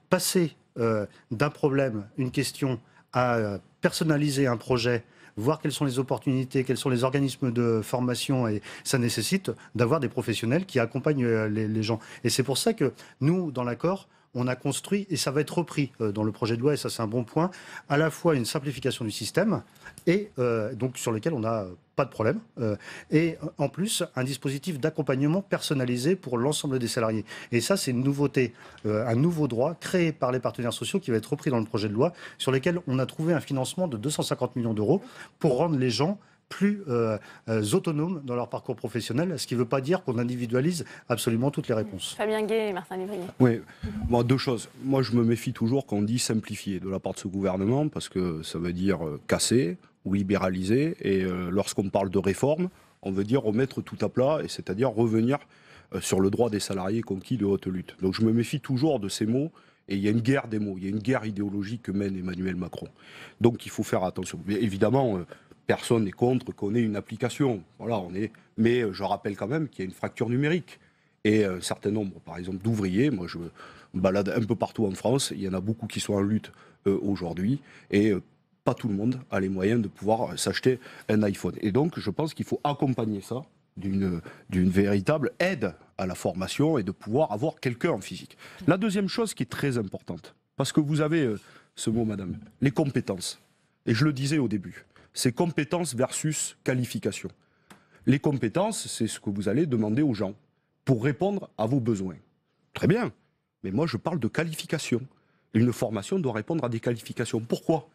passer d'un problème, une question, à personnaliser un projet, voir quelles sont les opportunités, quels sont les organismes de formation, et ça nécessite d'avoir des professionnels qui accompagnent les, les gens. Et c'est pour ça que nous, dans l'accord, on a construit, et ça va être repris euh, dans le projet de loi, et ça c'est un bon point, à la fois une simplification du système, euh, sur lequel on n'a pas de problème, euh, et euh, en plus un dispositif d'accompagnement personnalisé pour l'ensemble des salariés. Et ça c'est une nouveauté, euh, un nouveau droit créé par les partenaires sociaux qui va être repris dans le projet de loi, sur lequel on a trouvé un financement de 250 millions d'euros pour rendre les gens plus euh, euh, autonomes dans leur parcours professionnel, ce qui ne veut pas dire qu'on individualise absolument toutes les réponses. Fabien Gay et Martin Lévrier. Oui, moi deux choses. Moi je me méfie toujours quand on dit simplifier de la part de ce gouvernement parce que ça veut dire euh, casser ou libéraliser et euh, lorsqu'on parle de réforme, on veut dire remettre tout à plat et c'est-à-dire revenir sur le droit des salariés conquis de haute lutte. Donc je me méfie toujours de ces mots et il y a une guerre des mots, il y a une guerre idéologique que mène Emmanuel Macron. Donc il faut faire attention. Mais évidemment, euh, personne n'est contre qu'on ait une application. Voilà, on est. Mais euh, je rappelle quand même qu'il y a une fracture numérique et un certain nombre, par exemple, d'ouvriers. Moi, je me balade un peu partout en France. Il y en a beaucoup qui sont en lutte euh, aujourd'hui et euh, pas tout le monde a les moyens de pouvoir euh, s'acheter un iPhone. Et donc, je pense qu'il faut accompagner ça d'une véritable aide à la formation et de pouvoir avoir quelqu'un en physique. La deuxième chose qui est très importante, parce que vous avez euh, ce mot, madame, les compétences. Et je le disais au début, c'est compétences versus qualification. Les compétences, c'est ce que vous allez demander aux gens pour répondre à vos besoins. Très bien, mais moi je parle de qualification. Une formation doit répondre à des qualifications. Pourquoi?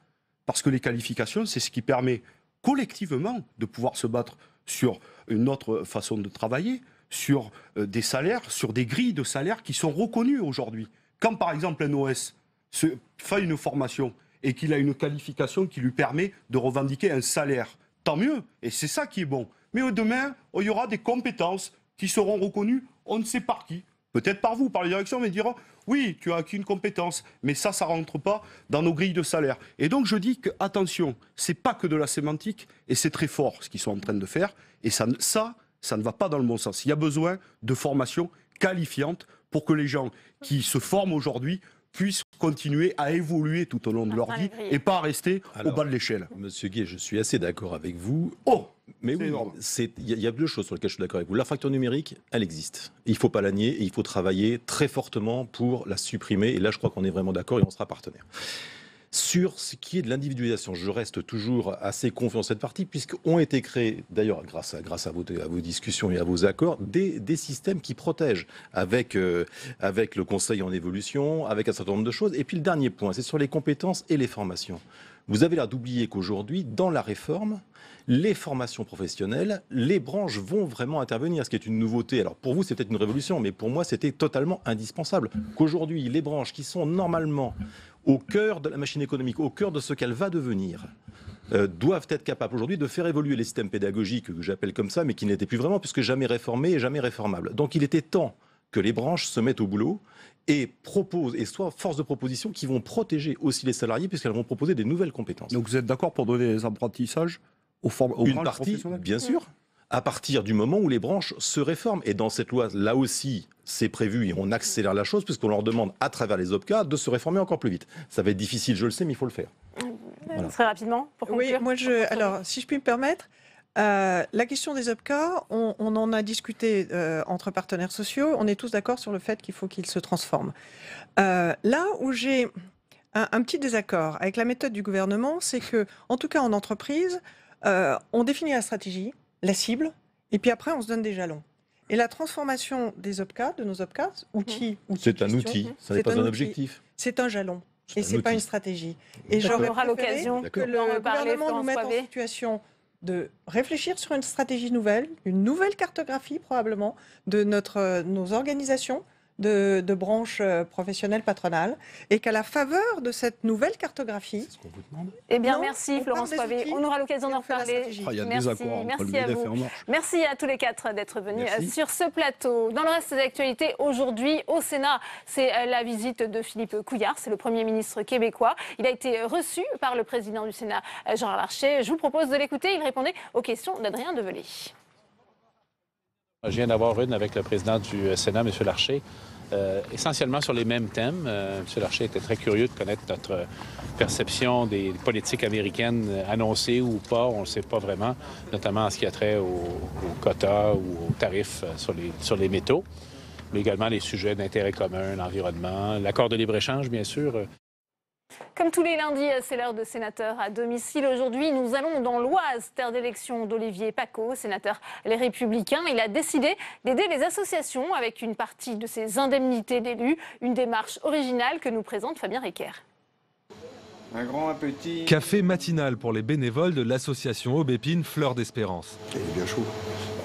Parce que les qualifications, c'est ce qui permet collectivement de pouvoir se battre sur une autre façon de travailler, sur euh, des salaires, sur des grilles de salaires qui sont reconnues aujourd'hui. Quand par exemple un OS fait une formation et qu'il a une qualification qui lui permet de revendiquer un salaire, tant mieux, et c'est ça qui est bon. Mais euh, demain, il y aura des compétences qui seront reconnues, on ne sait par qui. Peut-être par vous, par la direction, mais diront oui, tu as acquis une compétence, mais ça, ça rentre pas dans nos grilles de salaire. Et donc je dis que attention, c'est pas que de la sémantique, et c'est très fort ce qu'ils sont en train de faire, et ça, ça, ça ne va pas dans le bon sens. Il y a besoin de formation qualifiante pour que les gens qui se forment aujourd'hui puissent continuer à évoluer tout au long de leur vie et pas rester au bas de l'échelle. Monsieur Guy, je suis assez d'accord avec vous. Oh mais oui, c'est- il y, a- il y a deux choses sur lesquelles je suis d'accord avec vous. La fracture numérique, elle existe. Il ne faut pas la nier et il faut travailler très fortement pour la supprimer. Et là, je crois qu'on est vraiment d'accord et on sera partenaire. Sur ce qui est de l'individualisation, je reste toujours assez confiant dans cette partie, puisqu'ont été créés, d'ailleurs grâce à, grâce à vos discussions et à vos accords, des, des systèmes qui protègent avec, euh, avec le conseil en évolution, avec un certain nombre de choses. Et puis le dernier point, c'est sur les compétences et les formations. Vous avez l'air d'oublier qu'aujourd'hui, dans la réforme, les formations professionnelles, les branches vont vraiment intervenir, ce qui est une nouveauté. Alors pour vous, c'est peut-être une révolution, mais pour moi, c'était totalement indispensable qu'aujourd'hui, les branches qui sont normalement au cœur de la machine économique, au cœur de ce qu'elle va devenir, euh, doivent être capables aujourd'hui de faire évoluer les systèmes pédagogiques, que j'appelle comme ça, mais qui n'étaient plus vraiment, puisque jamais réformés et jamais réformables. Donc il était temps que les branches se mettent au boulot et proposent, et soient force de proposition qui vont protéger aussi les salariés, puisqu'elles vont proposer des nouvelles compétences. Donc vous êtes d'accord pour donner des apprentissages aux, form- aux Une branches partie, bien sûr. À partir du moment où les branches se réforment. Et dans cette loi, là aussi, c'est prévu et on accélère la chose puisqu'on leur demande, à travers les OPCA, de se réformer encore plus vite. Ça va être difficile, je le sais, mais il faut le faire. Voilà. Très rapidement, pour Oui, conclure. moi, je, alors, si je puis me permettre, Euh, la question des OPCA, on, on en a discuté euh, entre partenaires sociaux. On est tous d'accord sur le fait qu'il faut qu'ils se transforment. Euh, là où j'ai un, un petit désaccord avec la méthode du gouvernement, c'est que, en tout cas en entreprise, euh, on définit la stratégie, la cible, et puis après on se donne des jalons. Et la transformation des OPCA, de nos OPCA, outils, outils C'est de un outil, ça n'est c'est pas un objectif. C'est un jalon. C'est Et un c'est pas une stratégie. Et j'aurais aura l'occasion que le gouvernement nous mette en situation de réfléchir sur une stratégie nouvelle, une nouvelle cartographie probablement de notre, euh, nos organisations de, de branches euh, professionnelles patronales, et qu'à la faveur de cette nouvelle cartographie, Eh bien, Non, merci on Florence parle des Poivet. On aura l'occasion d'en reparler. Ah, il y a merci, des accords entre merci à vous. Merci à tous les quatre d'être venus Merci. euh, sur ce plateau. Dans le reste des actualités, aujourd'hui au Sénat, c'est euh, la visite de Philippe Couillard, c'est le Premier ministre québécois. Il a été reçu par le président du Sénat, Jean Larcher. Je vous propose de l'écouter. Il répondait aux questions d'Adrien Develay. Je viens d'avoir une avec le président du Sénat, M. Larcher, euh, essentiellement sur les mêmes thèmes. Euh, M. Larcher était très curieux de connaître notre perception des politiques américaines euh, annoncées ou pas, on ne le sait pas vraiment, notamment en ce qui a trait aux, quotas ou aux tarifs sur les, sur les métaux, mais également les sujets d'intérêt commun, l'environnement, l'accord de libre-échange, bien sûr. Comme tous les lundis, c'est l'heure de sénateur à domicile. Aujourd'hui, nous allons dans l'Oise, terre d'élection d'Olivier Paco, sénateur Les Républicains. Il a décidé d'aider les associations avec une partie de ses indemnités d'élus, une démarche originale que nous présente Fabien Riquer. Un grand appétit. Café matinal pour les bénévoles de l'association Aubépine Fleur d'Espérance. bien chaud.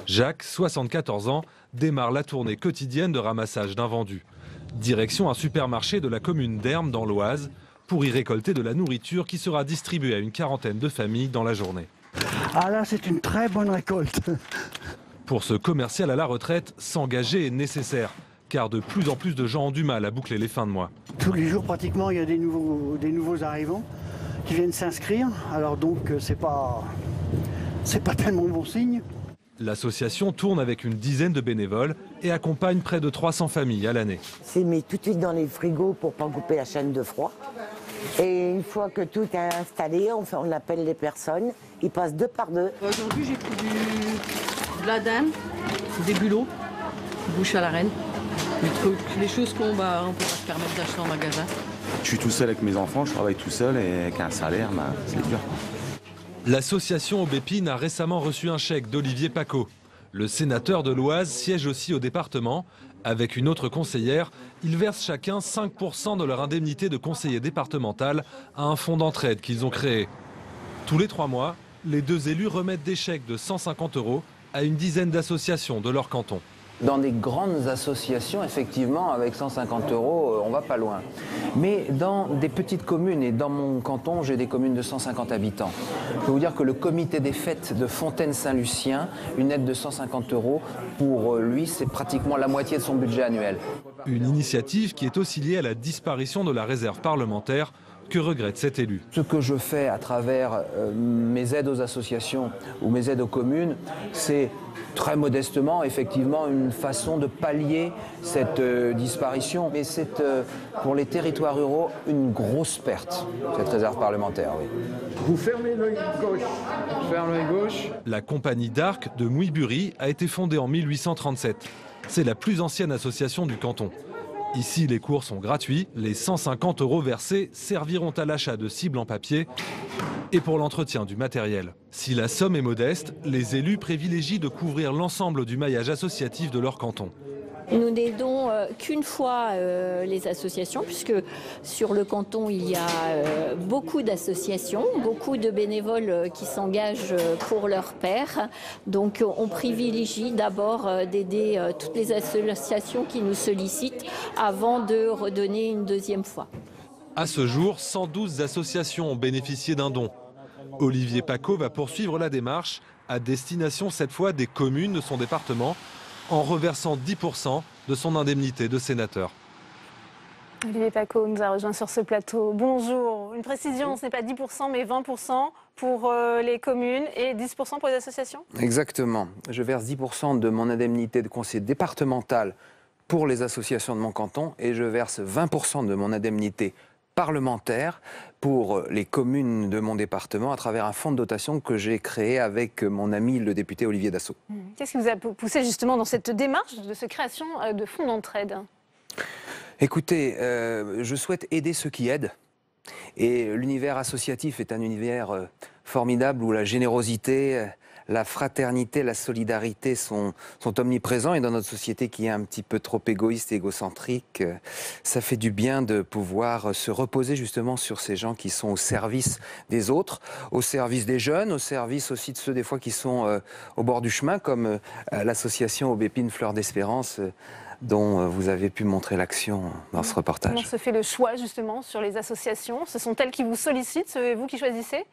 Jacques, 74 ans, démarre la tournée quotidienne de ramassage d'invendus. Direction un supermarché de la commune d'Hermes dans l'Oise pour y récolter de la nourriture qui sera distribuée à une quarantaine de familles dans la journée. Ah là, c'est une très bonne récolte. Pour ce commercial à la retraite, s'engager est nécessaire, car de plus en plus de gens ont du mal à boucler les fins de mois. Tous les jours, pratiquement, il y a des nouveaux, des nouveaux arrivants qui viennent s'inscrire. Alors donc, euh, c'est pas, c'est pas tellement bon signe. L'association tourne avec une dizaine de bénévoles et accompagne près de 300 familles à l'année. C'est mis tout de suite dans les frigos pour pas couper la chaîne de froid. Et une fois que tout est installé, on, fait- on appelle les personnes. Ils passent deux par deux. Aujourd'hui, j'ai pris du, de la dinde, des bulots, bouche à la reine, des trucs, les choses qu'on bah, on peut pas se permettre d'acheter en magasin. Je suis tout seul avec mes enfants, je travaille tout seul et avec un salaire, bah, c'est dur. L'association Aubépine a récemment reçu un chèque d'Olivier Paco. Le sénateur de l'Oise siège aussi au département. Avec une autre conseillère, ils versent chacun 5% de leur indemnité de conseiller départemental à un fonds d'entraide qu'ils ont créé. Tous les trois mois, les deux élus remettent des chèques de 150 euros à une dizaine d'associations de leur canton. Dans des grandes associations, effectivement, avec 150 euros, euh, on va pas loin. Mais dans des petites communes, et dans mon canton, j'ai des communes de 150 habitants. Je peux vous dire que le comité des fêtes de Fontaine-Saint-Lucien, une aide de 150 euros, pour euh, lui, c'est pratiquement la moitié de son budget annuel. Une initiative qui est aussi liée à la disparition de la réserve parlementaire que regrette cet élu? Ce que je fais à travers euh, mes aides aux associations ou mes aides aux communes, c'est très modestement, effectivement, une façon de pallier cette euh, disparition. Mais c'est euh, pour les territoires ruraux une grosse perte, cette réserve parlementaire, oui. Vous fermez l'œil gauche. Je ferme l'œil gauche. La compagnie d'Arc de Mouibury a été fondée en 1837. C'est la plus ancienne association du canton. Ici, les cours sont gratuits. Les 150 euros versés serviront à l'achat de cibles en papier et pour l'entretien du matériel. Si la somme est modeste, les élus privilégient de couvrir l'ensemble du maillage associatif de leur canton. Nous n'aidons euh, qu'une fois euh, les associations, puisque sur le canton, il y a euh, beaucoup d'associations, beaucoup de bénévoles qui s'engagent pour leur père. Donc on privilégie d'abord d'aider toutes les associations qui nous sollicitent avant de redonner une deuxième fois. À ce jour, 112 associations ont bénéficié d'un don. Olivier Paco va poursuivre la démarche à destination cette fois des communes de son département en reversant 10% de son indemnité de sénateur. Olivier Paco nous a rejoint sur ce plateau. Bonjour. Une précision, ce n'est pas 10%, mais 20% pour euh, les communes et 10% pour les associations? Exactement. Je verse 10% de mon indemnité de conseiller départemental pour les associations de mon canton et je verse 20% de mon indemnité parlementaire pour les communes de mon département à travers un fonds de dotation que j'ai créé avec mon ami le député Olivier Dassault. Mmh. Qu'est-ce qui vous a poussé justement dans cette démarche de cette création euh, de fonds d'entraide? Écoutez, euh, je souhaite aider ceux qui aident. Et l'univers associatif est un univers euh, formidable où la générosité, la fraternité, la solidarité sont, omniprésents. Et dans notre société qui est un petit peu trop égoïste et égocentrique, euh, ça fait du bien de pouvoir se reposer justement sur ces gens qui sont au service des autres, au service des jeunes, au service aussi de ceux des fois qui sont euh, au bord du chemin, comme euh, l'association Aubépine Fleur d'Espérance dont vous avez pu montrer l'action dans ce reportage. Comment se fait le choix justement sur les associations? Ce sont elles qui vous sollicitent, c'est vous qui choisissez?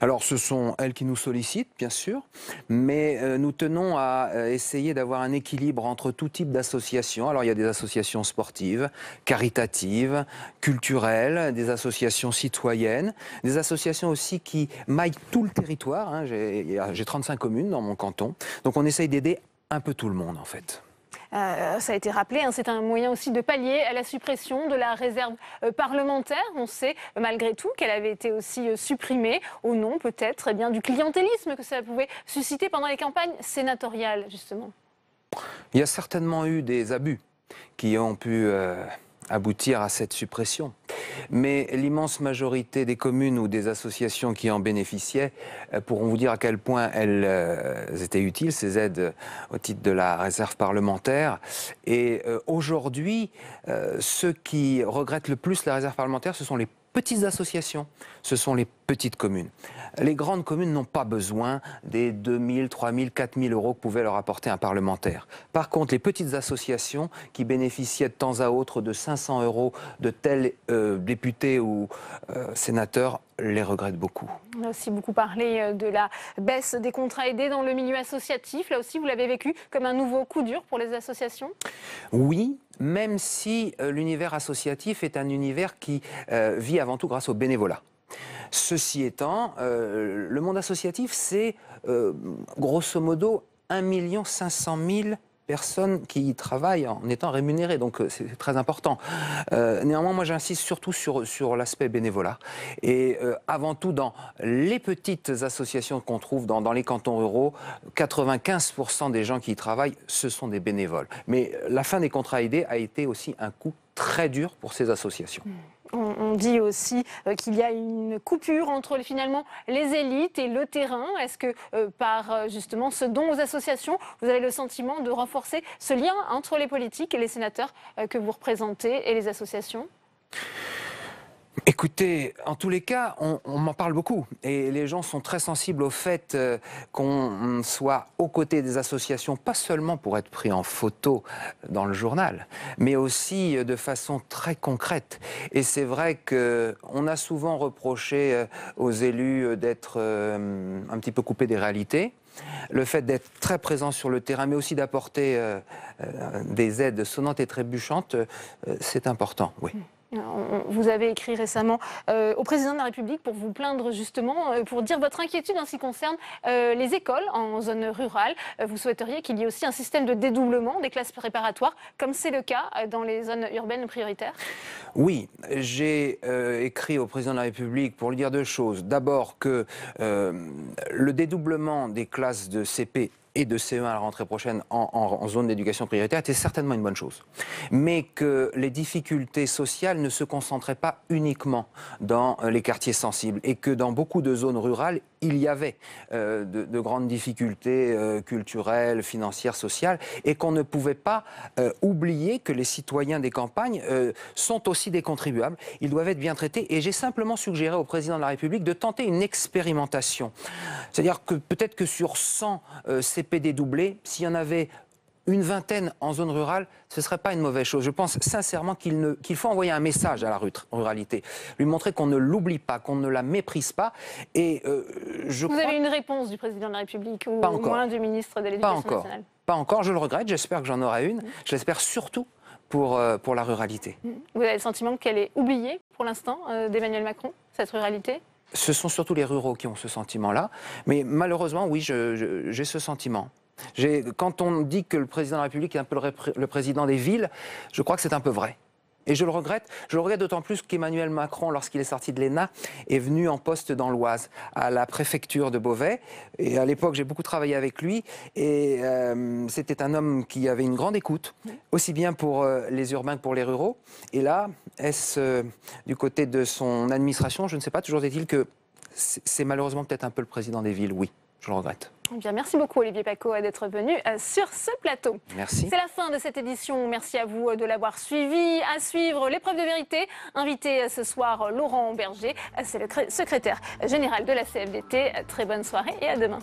Alors, ce sont elles qui nous sollicitent, bien sûr, mais euh, nous tenons à euh, essayer d'avoir un équilibre entre tout type d'associations. Alors, il y a des associations sportives, caritatives, culturelles, des associations citoyennes, des associations aussi qui maillent tout le territoire. Hein. J'ai 35 communes dans mon canton, donc on essaye d'aider un peu tout le monde, en fait. Euh, ça a été rappelé, hein, c'est un moyen aussi de pallier à la suppression de la réserve euh, parlementaire. On sait malgré tout qu'elle avait été aussi euh, supprimée au nom peut-être eh du clientélisme que ça pouvait susciter pendant les campagnes sénatoriales justement. Il y a certainement eu des abus qui ont pu aboutir à cette suppression. Mais l'immense majorité des communes ou des associations qui en bénéficiaient euh, pourront vous dire à quel point elles euh, étaient utiles, ces aides au titre de la réserve parlementaire. Et euh, aujourd'hui, ceux qui regrettent le plus la réserve parlementaire, ce sont les petites associations, ce sont les petites communes. Les grandes communes n'ont pas besoin des 2 000, 3 000, 4 000 euros que pouvait leur apporter un parlementaire. Par contre, les petites associations qui bénéficiaient de temps à autre de 500 euros de tels euh, députés ou euh, sénateurs les regrettent beaucoup. On a aussi beaucoup parlé euh, de la baisse des contrats aidés dans le milieu associatif. Là aussi, vous l'avez vécu comme un nouveau coup dur pour les associations? Oui, même si l'univers associatif est un univers qui vit avant tout grâce au bénévolat. Ceci étant, euh, le monde associatif, c'est euh, grosso modo 1 500 000 personnes qui y travaillent en étant rémunérées, donc euh, c'est très important. néanmoins, moi j'insiste surtout sur, sur l'aspect bénévolat. Et avant tout, dans les petites associations qu'on trouve dans, les cantons ruraux, 95% des gens qui y travaillent, ce sont des bénévoles. Mais la fin des contrats aidés a été aussi un coup très dur pour ces associations. Mmh. On, dit aussi euh, qu'il y a une coupure entre finalement les élites et le terrain. Est-ce que euh, par euh, justement ce don aux associations, vous avez le sentiment de renforcer ce lien entre les politiques et les sénateurs que vous représentez et les associations? Écoutez, en tous les cas, on, m'en parle beaucoup et les gens sont très sensibles au fait euh, qu'on soit aux côtés des associations, pas seulement pour être pris en photo dans le journal, mais aussi euh, de façon très concrète. Et c'est vrai qu'on a souvent reproché euh, aux élus d'être un petit peu coupés des réalités le fait d'être très présent sur le terrain, mais aussi d'apporter des aides sonnantes et trébuchantes, c'est important, oui. Vous avez écrit récemment euh, au président de la République pour vous plaindre justement, euh, pour dire votre inquiétude en ce qui concerne euh, les écoles en zone rurale. vous souhaiteriez qu'il y ait aussi un système de dédoublement des classes préparatoires, comme c'est le cas dans les zones urbaines prioritaires? Oui, j'ai écrit au président de la République pour lui dire deux choses. D'abord que le dédoublement des classes de CP et de CE1 à la rentrée prochaine en, zone d'éducation prioritaire était certainement une bonne chose. Mais que les difficultés sociales ne se concentraient pas uniquement dans euh, les quartiers sensibles et que dans beaucoup de zones rurales, il y avait euh, de, grandes difficultés euh, culturelles, financières, sociales, et qu'on ne pouvait pas oublier que les citoyens des campagnes sont aussi des contribuables. Ils doivent être bien traités. Et j'ai simplement suggéré au président de la République de tenter une expérimentation. C'est-à-dire que peut-être que sur 100 ces PD doublé, s'il y en avait une vingtaine en zone rurale, ce ne serait pas une mauvaise chose. Je pense sincèrement qu'il faut envoyer un message à la ruralité, lui montrer qu'on ne l'oublie pas, qu'on ne la méprise pas. Et euh, je Vous avez une réponse du président de la République ou au moins du ministre de l'Éducation nationale Pas encore, je le regrette, j'espère que j'en aurai une. J'espère surtout pour, euh, pour la ruralité. Vous avez le sentiment qu'elle est oubliée pour l'instant euh, d'Emmanuel Macron, cette ruralité? Ce sont surtout les ruraux qui ont ce sentiment-là. Mais malheureusement, oui, j'ai ce sentiment. Quand on dit que le président de la République est un peu le, président des villes, je crois que c'est un peu vrai. Et je le regrette. Je le regrette d'autant plus qu'Emmanuel Macron, lorsqu'il est sorti de l'ENA, est venu en poste dans l'Oise, à la préfecture de Beauvais. Et à l'époque, j'ai beaucoup travaillé avec lui. Et euh, c'était un homme qui avait une grande écoute, aussi bien pour euh, les urbains que pour les ruraux. Et là, est-ce euh, du côté de son administration Je ne sais pas. Toujours est-il que c'est c'est malheureusement peut-être un peu le président des villes. Oui, je le regrette. Eh bien, merci beaucoup Olivier Paco d'être venu euh, sur ce plateau. Merci. C'est la fin de cette édition. Merci à vous euh, de l'avoir suivi. À suivre l'épreuve de vérité. Invité euh, ce soir Laurent Berger, euh, c'est le cré- secrétaire général de la CFDT. Euh, Très bonne soirée et à demain.